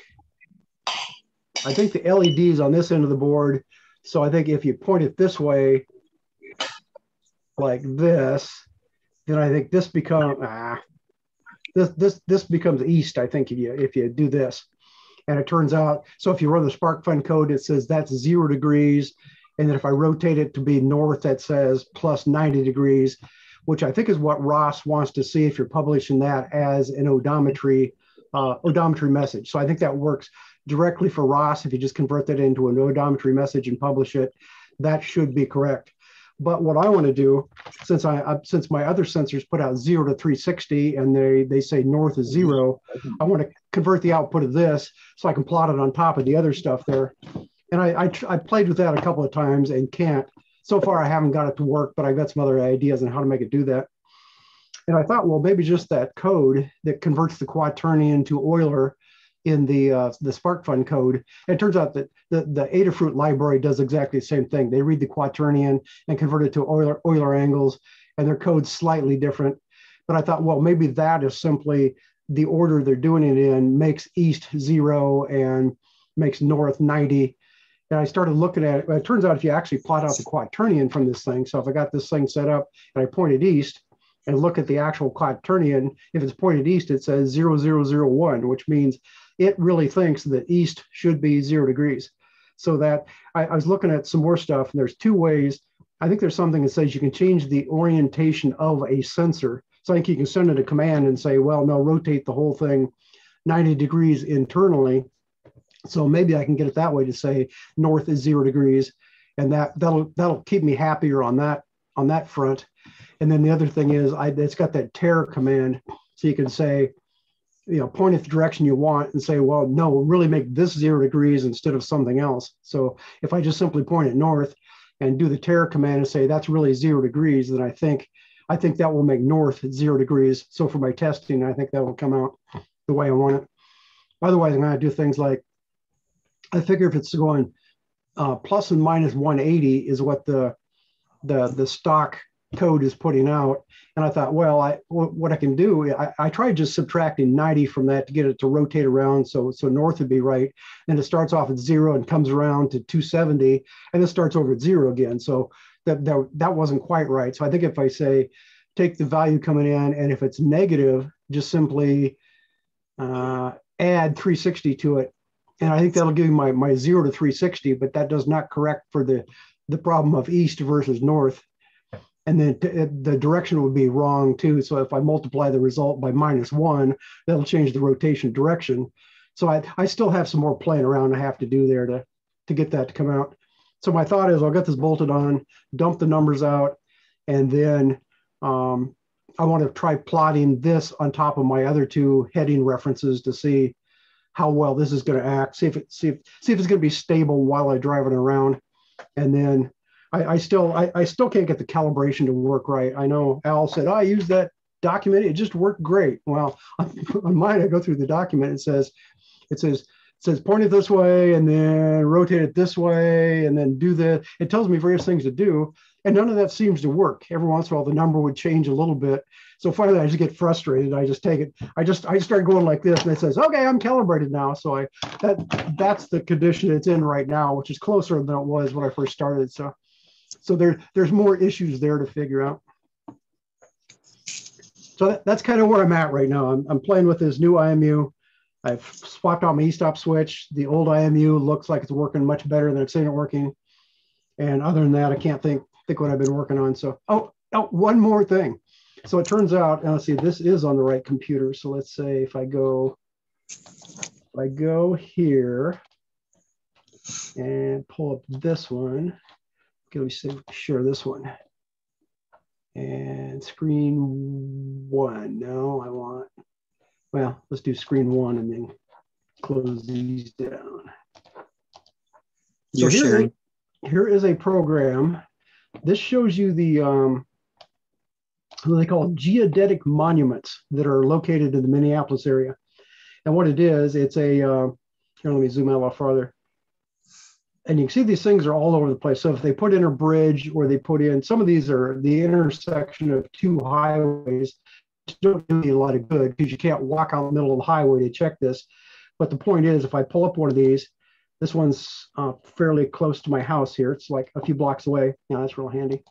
I think the LEDs on this end of the board. So I think if you point it this way, like this, then I think this becomes ah, this this this becomes east. I think if you if you do this. And it turns out, so if you run the SparkFun code, it says that's zero degrees. And then if I rotate it to be north, that says plus 90 degrees, which I think is what ROS wants to see if you're publishing that as an odometry, uh, odometry message. So I think that works directly for ROS. If you just convert that into an odometry message and publish it, that should be correct. But what I want to do, since I, I, since my other sensors put out zero to 360 and they they say north is zero, I want to convert the output of this so I can plot it on top of the other stuff there. And I, I, I played with that a couple of times and can't. So far, I haven't got it to work, but I've got some other ideas on how to make it do that. And I thought, well, maybe just that code that converts the quaternion to Euler in the uh, the SparkFun code. And it turns out that the, the Adafruit library does exactly the same thing. They read the quaternion and convert it to Euler, Euler angles, and their code's slightly different. But I thought, well, maybe that is simply the order they're doing it in makes east zero and makes north 90. And I started looking at it. It turns out if you actually plot out the quaternion from this thing, so if I got this thing set up and I pointed east and look at the actual quaternion, if it's pointed east, it says 0001, which means it really thinks that east should be zero degrees. So that I, I was looking at some more stuff, and there's two ways. I think there's something that says you can change the orientation of a sensor. So I think you can send it a command and say, well, no, rotate the whole thing 90 degrees internally. So maybe I can get it that way to say north is zero degrees, and that that'll that'll keep me happier on that on that front. And then the other thing is, I it's got that tare command, so you can say, you know, point it the direction you want and say, well, no, really make this zero degrees instead of something else. So if I just simply point it north and do the tare command and say that's really zero degrees, then I think I think that will make north zero degrees. So for my testing, I think that will come out the way I want it. Otherwise, I'm going to do things like I figure if it's going uh, plus and minus 180 is what the the the stock code is putting out. And I thought, well, I what I can do, I, I tried just subtracting 90 from that to get it to rotate around. So so north would be right. And it starts off at zero and comes around to 270 and it starts over at zero again. So that, that, that wasn't quite right. So I think if I say, take the value coming in, and if it's negative, just simply uh, add 360 to it. And I think that'll give me my, my zero to 360, but that does not correct for the, the problem of east versus north. And then t- the direction would be wrong too. So if I multiply the result by minus one, that'll change the rotation direction. So I, I still have some more playing around I have to do there to, to get that to come out. So my thought is I'll get this bolted on, dump the numbers out, and then um, I want to try plotting this on top of my other two heading references to see how well this is going to act. See if it see if see if it's going to be stable while I drive it around, and then I, I still I, I still can't get the calibration to work right. I know Al said oh, I use that document; it just worked great. Well, <laughs> on mine I go through the document. It says it says says point it this way and then rotate it this way and then do the it tells me various things to do and none of that seems to work. Every once in a while the number would change a little bit. So finally i just get frustrated. I just take it. I just i start going like this and it says okay i'm calibrated now. So i that that's the condition it's in right now which is closer than it was when i first started. So so there there's more issues there to figure out. So that, that's kind of where i'm at right now. I'm, I'm playing with this new imu I've swapped out my e-stop switch. The old IMU looks like it's working much better than I've seen it working. And other than that, I can't think think what I've been working on. So, oh, oh, one more thing. So it turns out, and let's see, this is on the right computer. So let's say if I go, if I go here and pull up this one, can we say share this one? And screen one. No, I want well, let's do screen one and then close these down. You're so here, sharing. Here is a program. This shows you the um, what they call geodetic monuments that are located in the Minneapolis area. And what it is, it's a, uh, here, let me zoom out a little farther. And you can see these things are all over the place. So if they put in a bridge or they put in, some of these are the intersection of two highways don't do you a lot of good because you can't walk out the middle of the highway to check this. But the point is, if I pull up one of these, this one's uh, fairly close to my house here. It's like a few blocks away. Yeah, that's real handy.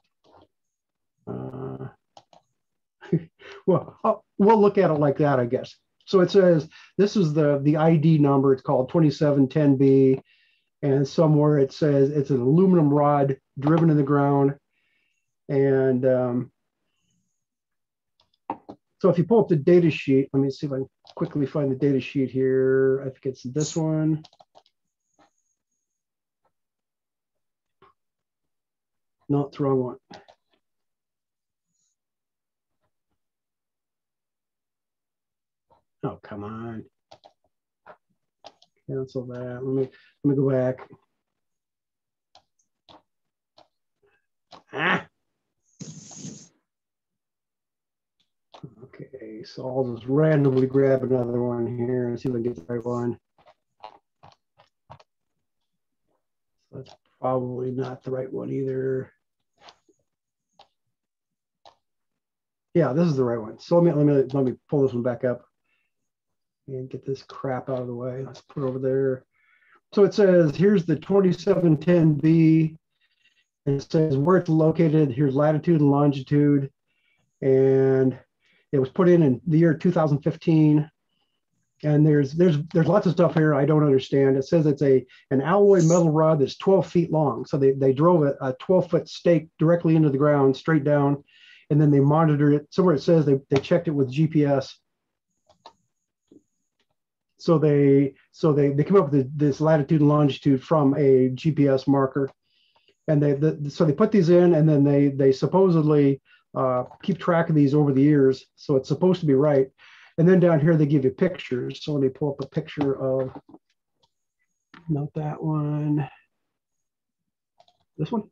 Uh, <laughs> well, I'll, we'll look at it like that, I guess. So it says this is the the ID number. It's called 2710B, and somewhere it says it's an aluminum rod driven in the ground, and um, so if you pull up the data sheet, let me see if I can quickly find the data sheet here. I think it's this one. No, it's the wrong one. Oh, come on. Cancel that. Let me let me go back. Ah. Okay, so I'll just randomly grab another one here and see if I get the right one. That's probably not the right one either. Yeah, this is the right one. So let me let me let me pull this one back up and get this crap out of the way. Let's put it over there. So it says here's the 2710B. And it says where it's located. Here's latitude and longitude. And it was put in in the year 2015, and there's there's there's lots of stuff here I don't understand. It says it's a an alloy metal rod that's 12 feet long. So they, they drove a, a 12 foot stake directly into the ground, straight down, and then they monitor it. Somewhere it says they, they checked it with GPS. So they so they, they come up with this latitude and longitude from a GPS marker. And they the, so they put these in and then they they supposedly uh, keep track of these over the years. So it's supposed to be right. And then down here they give you pictures. So let me pull up a picture of not that one. This one?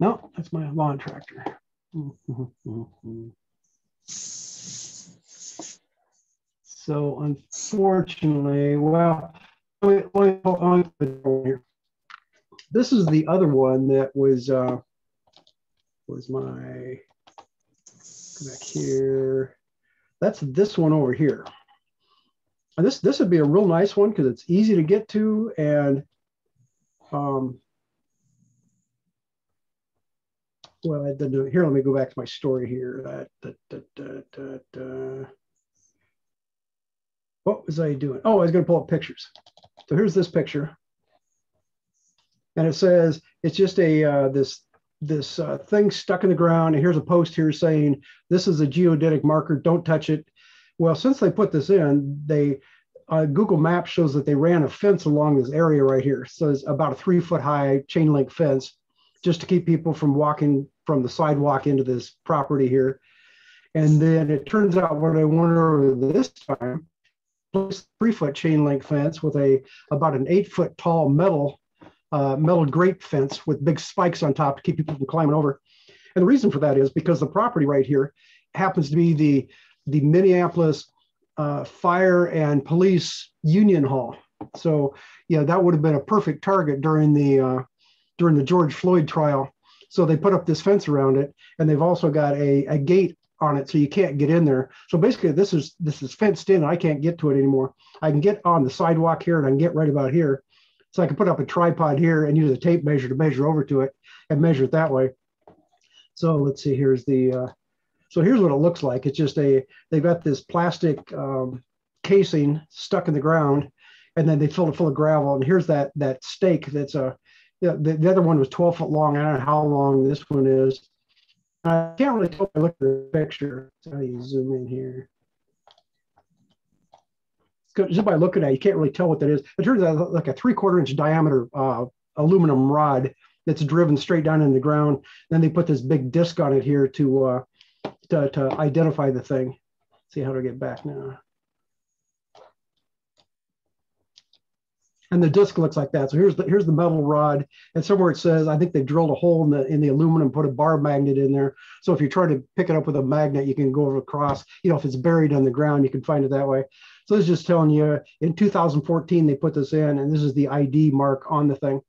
No, that's my lawn tractor. <laughs> so unfortunately, well, this is the other one that was uh, was my go back here. That's this one over here. And this this would be a real nice one because it's easy to get to and um, well, I didn't do it. Here, let me go back to my story here. Uh, da, da, da, what was I doing? Oh, I was going to pull up pictures. So here's this picture. And it says, it's just a, uh, this, this uh, thing stuck in the ground. And here's a post here saying, this is a geodetic marker, don't touch it. Well, since they put this in, they, uh, Google Maps shows that they ran a fence along this area right here. So it's about a three foot high chain link fence just to keep people from walking from the sidewalk into this property here. And then it turns out what I wanted this time, three foot chain link fence with a about an eight foot tall metal uh, metal grate fence with big spikes on top to keep people from climbing over. And the reason for that is because the property right here happens to be the the Minneapolis uh, Fire and Police Union Hall. So yeah, that would have been a perfect target during the uh, during the George Floyd trial so they put up this fence around it, and they've also got a, a gate on it, so you can't get in there. So basically, this is this is fenced in. I can't get to it anymore. I can get on the sidewalk here, and I can get right about here. So I can put up a tripod here and use a tape measure to measure over to it and measure it that way. So let's see. Here's the. Uh, so here's what it looks like. It's just a. They've got this plastic um, casing stuck in the ground, and then they filled it full of gravel. And here's that that stake that's a the, the, the other one was 12 foot long. I don't know how long this one is. I can't really tell. Look at the picture. Do you zoom in here? Just by looking at it, you can't really tell what that is. It turns out like a three quarter inch diameter uh, aluminum rod that's driven straight down in the ground. Then they put this big disc on it here to uh, to, to identify the thing. Let's see how to get back now. and the disc looks like that. So here's the here's the metal rod, and somewhere it says I think they drilled a hole in the in the aluminum, put a bar magnet in there. So if you try to pick it up with a magnet, you can go across. You know, if it's buried on the ground, you can find it that way. So this is just telling you in 2014 they put this in, and this is the ID mark on the thing.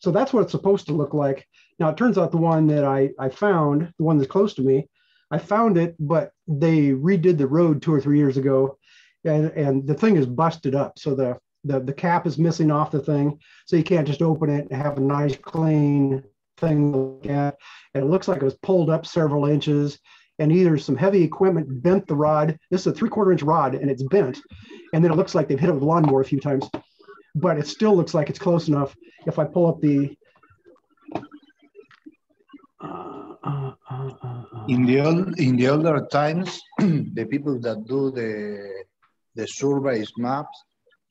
So that's what it's supposed to look like. Now it turns out the one that I I found, the one that's close to me, I found it, but they redid the road two or three years ago, and and the thing is busted up. So the the, the cap is missing off the thing. So you can't just open it and have a nice clean thing to look at. And it looks like it was pulled up several inches and either some heavy equipment bent the rod. This is a three quarter inch rod and it's bent. And then it looks like they've hit it with a lawnmower a few times, but it still looks like it's close enough. If I pull up the, uh, uh, uh, in the old in the older times, <clears throat> the people that do the the surveys maps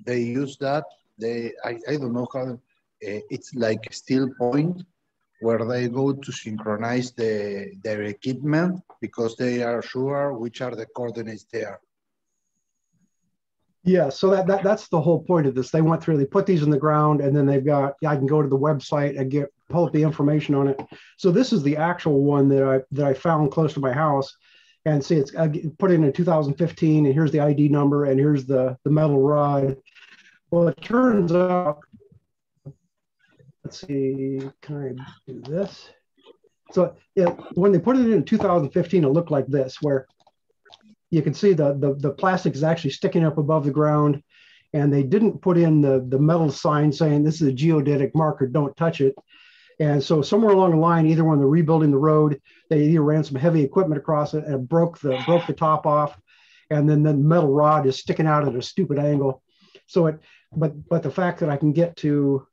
they use that. They I, I don't know how uh, it's like steel point where they go to synchronize the their equipment because they are sure which are the coordinates there. Yeah, so that, that that's the whole point of this. They went through, they put these in the ground, and then they've got. I can go to the website and get pull up the information on it. So this is the actual one that I that I found close to my house, and see it's I put in in 2015, and here's the ID number, and here's the the metal rod, well, it turns out, let's see, can I do this? So yeah, when they put it in 2015, it looked like this, where you can see the, the, the plastic is actually sticking up above the ground and they didn't put in the, the metal sign saying this is a geodetic marker, don't touch it. And so somewhere along the line, either when they're rebuilding the road, they either ran some heavy equipment across it and broke the broke the top off, and then the metal rod is sticking out at a stupid angle. So it but but the fact that I can get to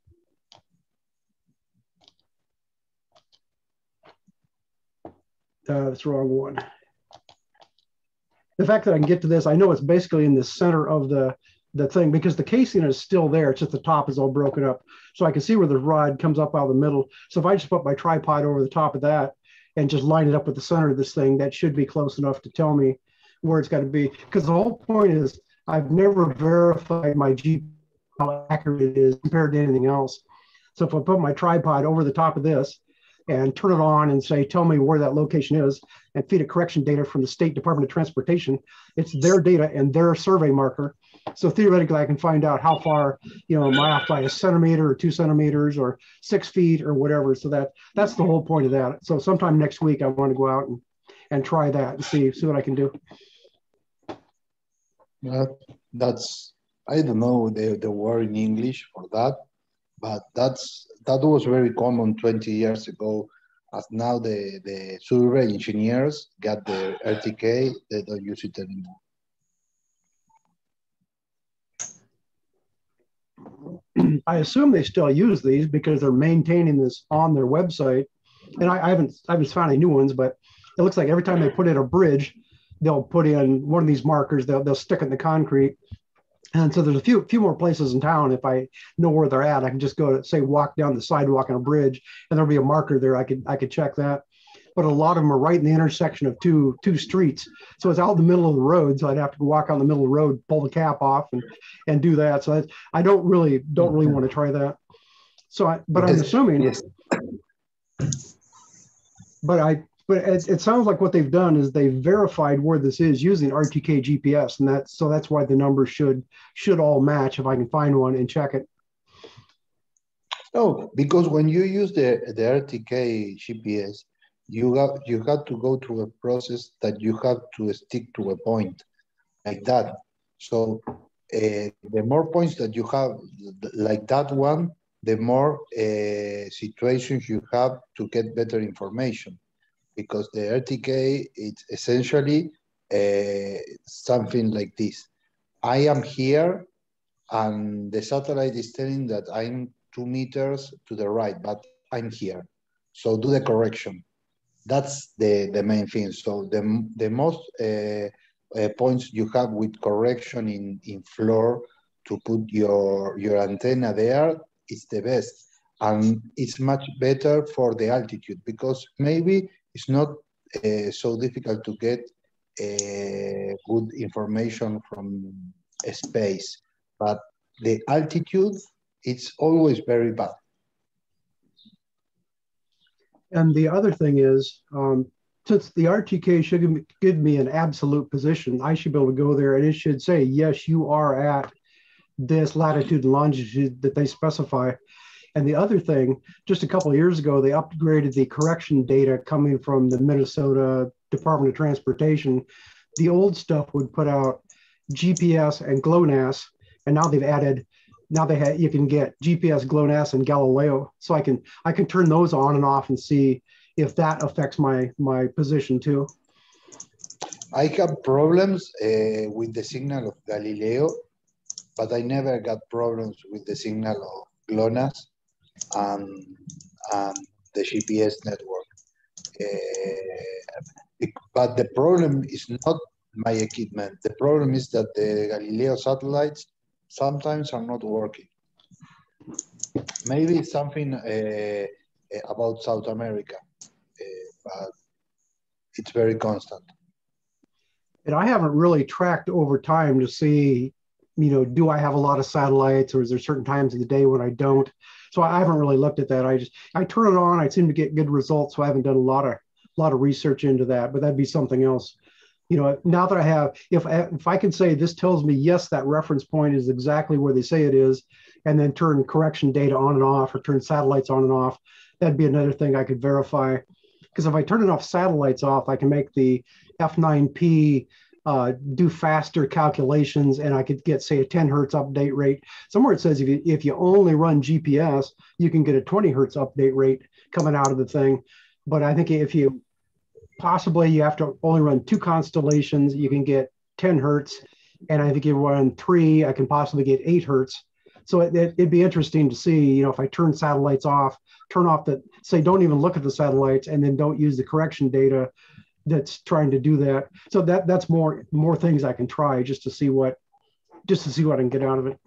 uh, that's the wrong one. The fact that I can get to this, I know it's basically in the center of the the thing because the casing is still there. It's just the top is all broken up. So I can see where the rod comes up out of the middle. So if I just put my tripod over the top of that and just line it up with the center of this thing, that should be close enough to tell me where it's got to be. Because the whole point is I've never verified my G how accurate it is compared to anything else. So if I put my tripod over the top of this and turn it on and say, tell me where that location is and feed it correction data from the State Department of Transportation, it's their data and their survey marker. So theoretically, I can find out how far, you know, am I off by a centimeter or two centimeters or six feet or whatever. So that that's the whole point of that. So sometime next week, I want to go out and, and try that and see, see what I can do. Yeah, that's I don't know the, the word in English for that, but that's that was very common 20 years ago. As now the, the survey engineers got the RTK, they don't use it anymore. I assume they still use these because they're maintaining this on their website. And I, I haven't I haven't found any new ones, but it looks like every time they put in a bridge, they'll put in one of these markers. They'll they'll stick in the concrete. And so there's a few few more places in town. If I know where they're at, I can just go to say walk down the sidewalk on a bridge, and there'll be a marker there. I could I could check that. But a lot of them are right in the intersection of two two streets, so it's out in the middle of the road. So I'd have to walk on the middle of the road, pull the cap off, and and do that. So I, I don't really don't really want to try that. So I, but I'm assuming. Yes. But I but it, sounds like what they've done is they've verified where this is using RTK GPS, and that's so that's why the numbers should should all match if I can find one and check it. No, because when you use the the RTK GPS, you have you have to go through a process that you have to stick to a point like that. So uh, the more points that you have like that one, the more uh, situations you have to get better information because the RTK it's essentially uh, something like this. I am here and the satellite is telling that I'm two meters to the right, but I'm here. So do the correction. That's the, the main thing. So the, the most uh, uh, points you have with correction in, in floor to put your, your antenna there is the best. And it's much better for the altitude because maybe it's not uh, so difficult to get uh, good information from space, but the altitude, it's always very bad. And the other thing is, um, since the RTK should give me an absolute position, I should be able to go there and it should say, yes, you are at this latitude and longitude that they specify. And the other thing, just a couple years ago, they upgraded the correction data coming from the Minnesota Department of Transportation. The old stuff would put out GPS and GLONASS, and now they've added. Now they have you can get GPS, GLONASS, and Galileo, so I can I can turn those on and off and see if that affects my my position too. I have problems uh, with the signal of Galileo, but I never got problems with the signal of GLONASS and, the GPS network. Uh, but the problem is not my equipment. The problem is that the Galileo satellites sometimes are not working. Maybe it's something uh, about South America, uh, but it's very constant. And I haven't really tracked over time to see, you know, do I have a lot of satellites or is there certain times of the day when I don't? So I haven't really looked at that. I just I turn it on. I seem to get good results. So I haven't done a lot of a lot of research into that. But that'd be something else. You know, now that I have, if I, if I can say this tells me yes, that reference point is exactly where they say it is, and then turn correction data on and off, or turn satellites on and off, that'd be another thing I could verify. Because if I turn enough satellites off, I can make the F9P uh, do faster calculations and I could get, say, a 10 hertz update rate. Somewhere it says if you, if you only run GPS, you can get a 20 hertz update rate coming out of the thing. But I think if you possibly you have to only run two constellations, you can get 10 hertz. And I think if you run three, I can possibly get eight hertz. So it, it, it'd be interesting to see, you know, if I turn satellites off, turn off the, say, don't even look at the satellites and then don't use the correction data that's trying to do that. So that that's more more things I can try just to see what just to see what I can get out of it.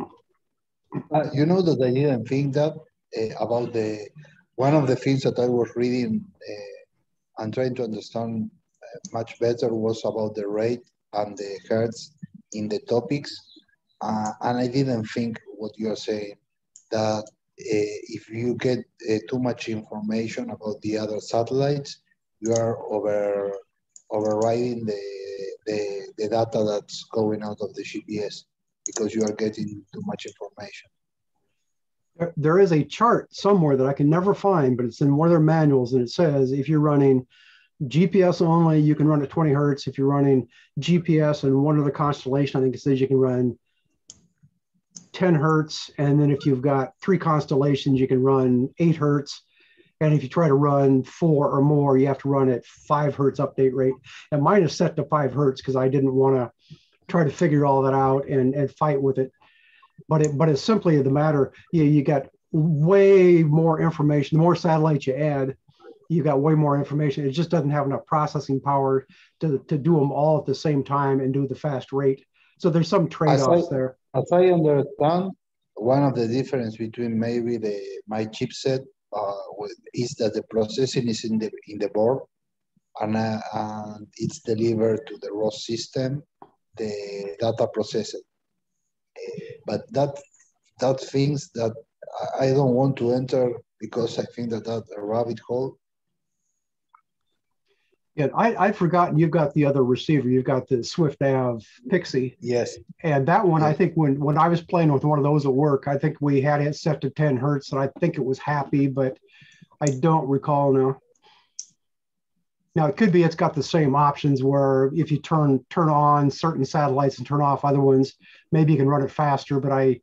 Uh, you know that I didn't think that uh, about the one of the things that I was reading uh, and trying to understand uh, much better was about the rate and the hertz in the topics, uh, and I didn't think what you are saying that uh, if you get too much information about the other satellites, you are over overriding the, the, the data that's going out of the GPS because you are getting too much information. There is a chart somewhere that I can never find, but it's in one of their manuals, and it says if you're running GPS only, you can run at 20 hertz. If you're running GPS and one other constellation, I think it says you can run 10 hertz. And then if you've got three constellations, you can run 8 hertz. And if you try to run four or more, you have to run at 5 hertz update rate. And mine is set to 5 hertz because I didn't want to try to figure all that out and, and fight with it. But it but it's simply the matter, you, you got way more information. The more satellites you add, you got way more information. It just doesn't have enough processing power to, to do them all at the same time and do the fast rate. So there's some trade-offs there. As I understand, one of the difference between maybe the my chipset uh, is that the processing is in the in the board, and, uh, and it's delivered to the ROS system, the data processed. Uh, but that that things that I don't want to enter because I think that that rabbit hole. Yeah, I, I'd forgotten you've got the other receiver. You've got the Swift SwiftNav Piksi. Yes. And that one, I think when, when I was playing with one of those at work, I think we had it set to 10 Hertz and I think it was happy, but I don't recall now. Now it could be it's got the same options where if you turn turn on certain satellites and turn off other ones, maybe you can run it faster, but I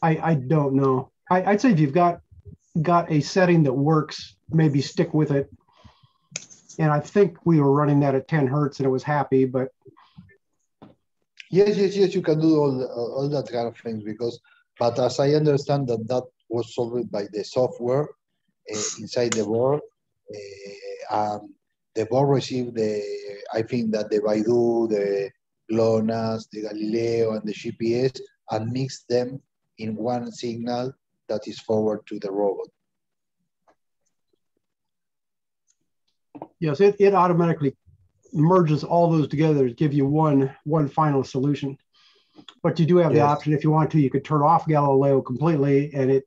I, I don't know. I, I'd say if you've got got a setting that works, maybe stick with it and I think we were running that at 10 hertz and it was happy, but yes, yes, yes, you can do all all that kind of things because, but as I understand that that was solved by the software uh, inside the board, uh, um, the board received the, I think that the Baidu, the GLONASS, the Galileo, and the GPS, and mixed them in one signal that is forward to the robot. Yes, it, it automatically merges all those together to give you one one final solution. But you do have yes. the option if you want to, you could turn off Galileo completely and it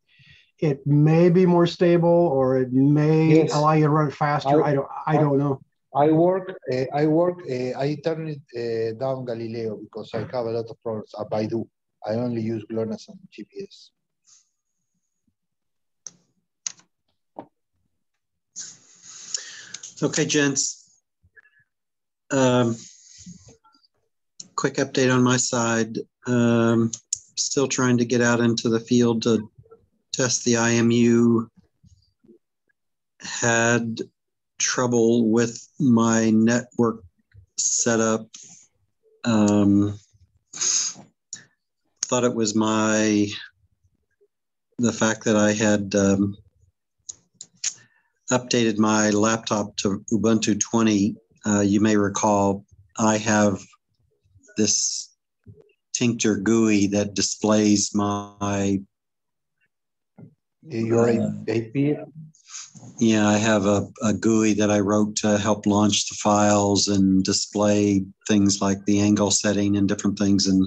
it may be more stable or it may yes. allow you to run it faster. I, I don't I, I, don't know. I work uh, I work uh, I turn it uh, down Galileo because I have a lot of problems I do. I only use GLONASS and GPS. Okay, gents. Um, quick update on my side. Um, still trying to get out into the field to test the IMU. Had trouble with my network setup. Um, thought it was my the fact that I had um, updated my laptop to Ubuntu 20, uh, you may recall I have this tkinter GUI that displays my. Your uh, API? Yeah, I have a, a GUI that I wrote to help launch the files and display things like the angle setting and different things. And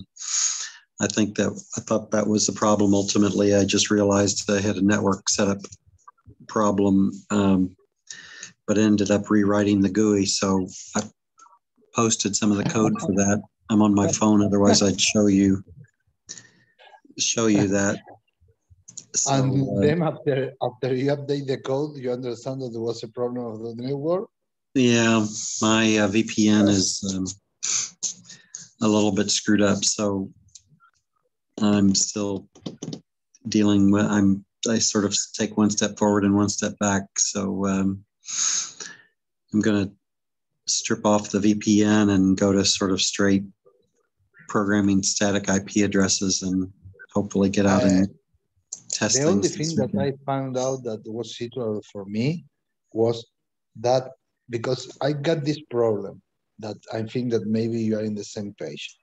I think that I thought that was the problem. Ultimately, I just realized I had a network setup problem, um, but ended up rewriting the GUI. So I posted some of the code for that. I'm on my phone, otherwise I'd show you show you that. So, and uh, then after after you update the code, you understand that there was a problem of the network. Yeah, my uh, VPN is um, a little bit screwed up, so I'm still dealing with. I'm I sort of take one step forward and one step back. So um, I'm going to strip off the VPN and go to sort of straight programming static IP addresses and hopefully get out uh, and test the only thing that I found out that was suitable for me was that because I got this problem that I think that maybe you are in the same page.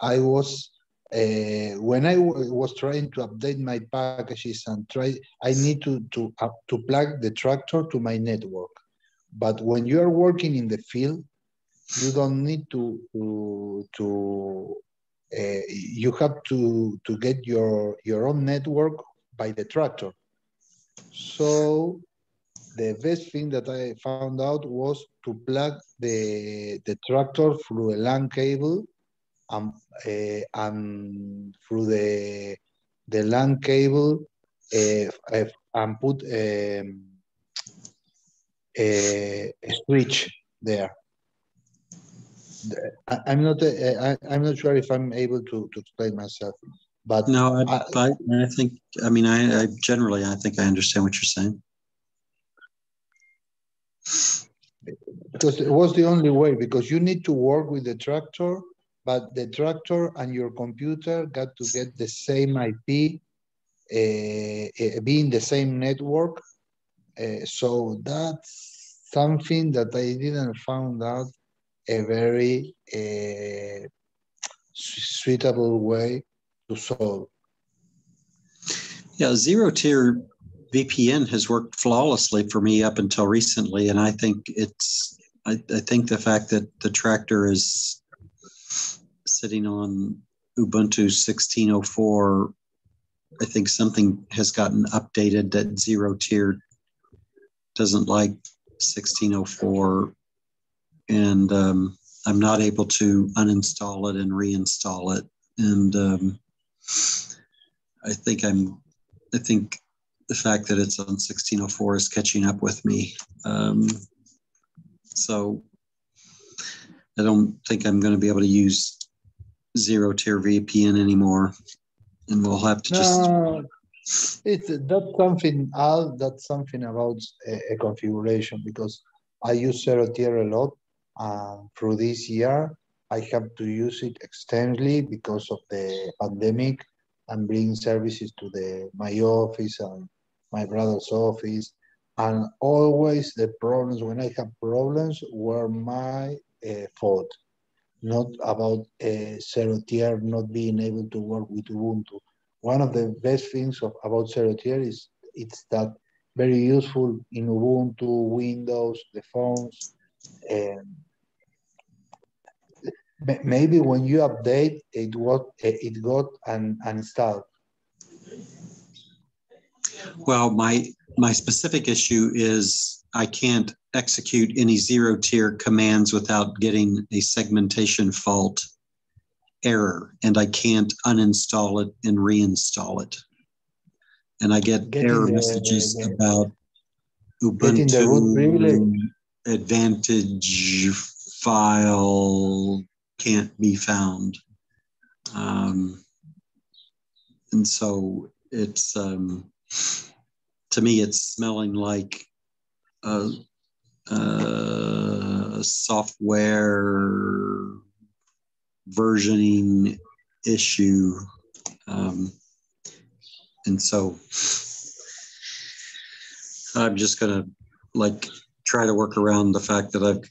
I was uh, when I was trying to update my packages and try, I need to to uh, to plug the tractor to my network. But when you are working in the field, you don't need to to, to uh, you have to to get your your own network by the tractor. So the best thing that I found out was to plug the the tractor through a LAN cable and, uh, and through the the LAN cable uh, and put um, a, a switch there. I, am not. I, am not sure if I'm able to, to explain myself, but no, I, I, I think. I mean, I, I generally, I think I understand what you're saying. Because it was the only way. Because you need to work with the tractor but the tractor and your computer got to get the same IP, uh, be in the same network. Uh, so that's something that I didn't found out a very uh, suitable way to solve. Yeah, zero tier VPN has worked flawlessly for me up until recently, and I think it's I, I think the fact that the tractor is sitting on Ubuntu 1604, I think something has gotten updated that zero tier doesn't like 1604. And um, I'm not able to uninstall it and reinstall it. And um, I think I'm, I think the fact that it's on 1604 is catching up with me. Um, so I don't think I'm going to be able to use zero tier VPN anymore, and we'll have to just. It's that's something. else. that's something about a, a, configuration because I use zero tier a lot. Um, through this year, I have to use it extensively because of the pandemic and bring services to the my office and my brother's office. And always the problems when I have problems were my uh, fault not about a zero tier not being able to work with Ubuntu. One of the best things of, about zero tier is it's that very useful in Ubuntu, Windows, the phones. And maybe when you update, it got eh, it got un, uninstalled. Well, my my specific issue is I can't execute any zero tier commands without getting a segmentation fault error, and I can't uninstall it and reinstall it. And I get getting error the, messages the, about Ubuntu advantage file can't be found. Um, and so it's um, to me, it's smelling like a, a software versioning issue. Um, and so I'm just going to like try to work around the fact that I've,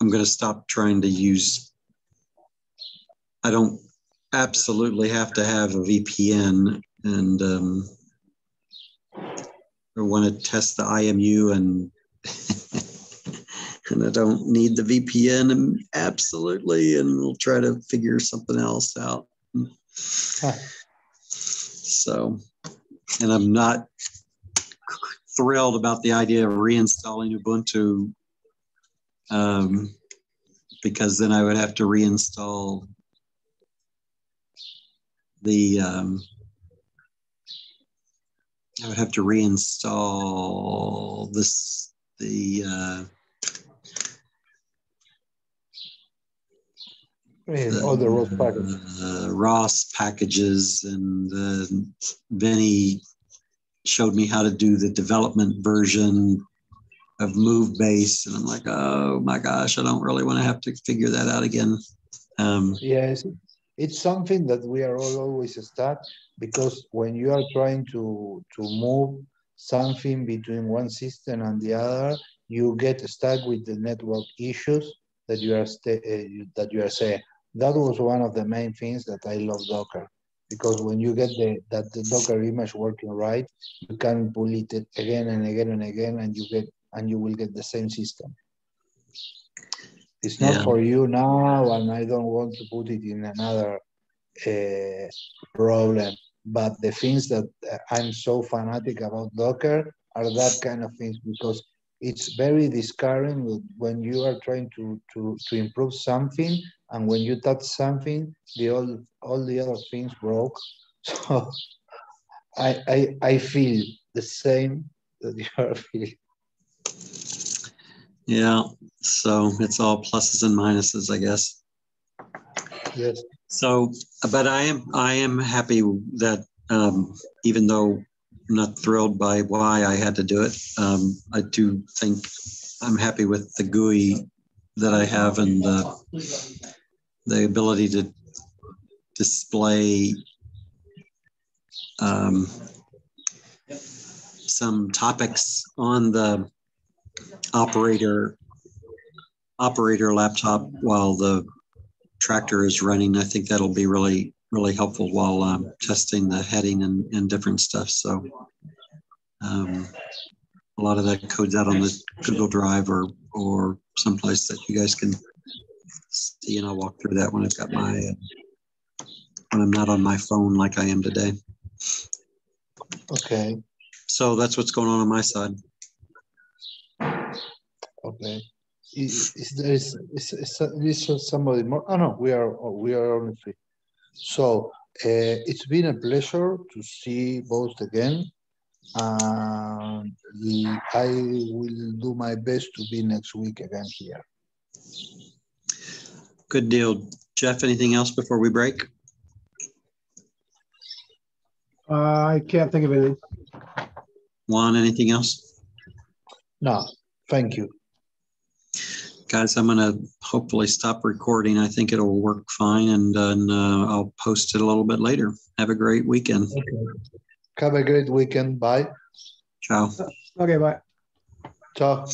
I'm going to stop trying to use, I don't absolutely have to have a VPN and um, or want to test the IMU and <laughs> and I don't need the VPN absolutely, and we'll try to figure something else out. So, and I'm not thrilled about the idea of reinstalling Ubuntu um, because then I would have to reinstall the um, I would have to reinstall this the uh, the, all the ROS packages. Uh, ROS packages, and uh, Vinny showed me how to do the development version of move base and I'm like, oh my gosh, I don't really want to have to figure that out again. Um, yes, it's something that we are all always stuck because when you are trying to to move something between one system and the other you get stuck with the network issues that you are uh, that you are saying. That was one of the main things that I love Docker because when you get the that the Docker image working right, you can pull it again and again and again, and you get and you will get the same system. It's not yeah. for you now, and I don't want to put it in another uh, problem. But the things that I'm so fanatic about Docker are that kind of things because it's very discouraging when you are trying to, to, to improve something and when you touch something, the all, all the other things broke. <laughs> So I, I, I feel the same that you are feeling. Yeah, so it's all pluses and minuses, I guess. Yes. So, but I am I am happy that um, even though I'm not thrilled by why I had to do it, um, I do think I'm happy with the GUI that I have and the the ability to display um, some topics on the operator operator laptop while the tractor is running. I think that'll be really really helpful while um, testing the heading and, and different stuff. So um, a lot of that code's out on the Google Drive or or someplace that you guys can see, and I'll walk through that when I've got my uh, when I'm not on my phone like I am today. Okay. So that's what's going on on my side. Okay. Is, is there is, is, is, is somebody more? Oh no, we are oh, we are only three. So uh, it's been a pleasure to see both again. And I will do my best to be next week again here. Good deal. Jeff, anything else before we break? Uh, I can't think of anything. Juan, anything else? No, thank you. Guys, I'm going to hopefully stop recording. I think it'll work fine, and, and uh, I'll post it a little bit later. Have a great weekend. Okay. Have a great weekend. Bye. Ciao. Okay, bye. Ciao.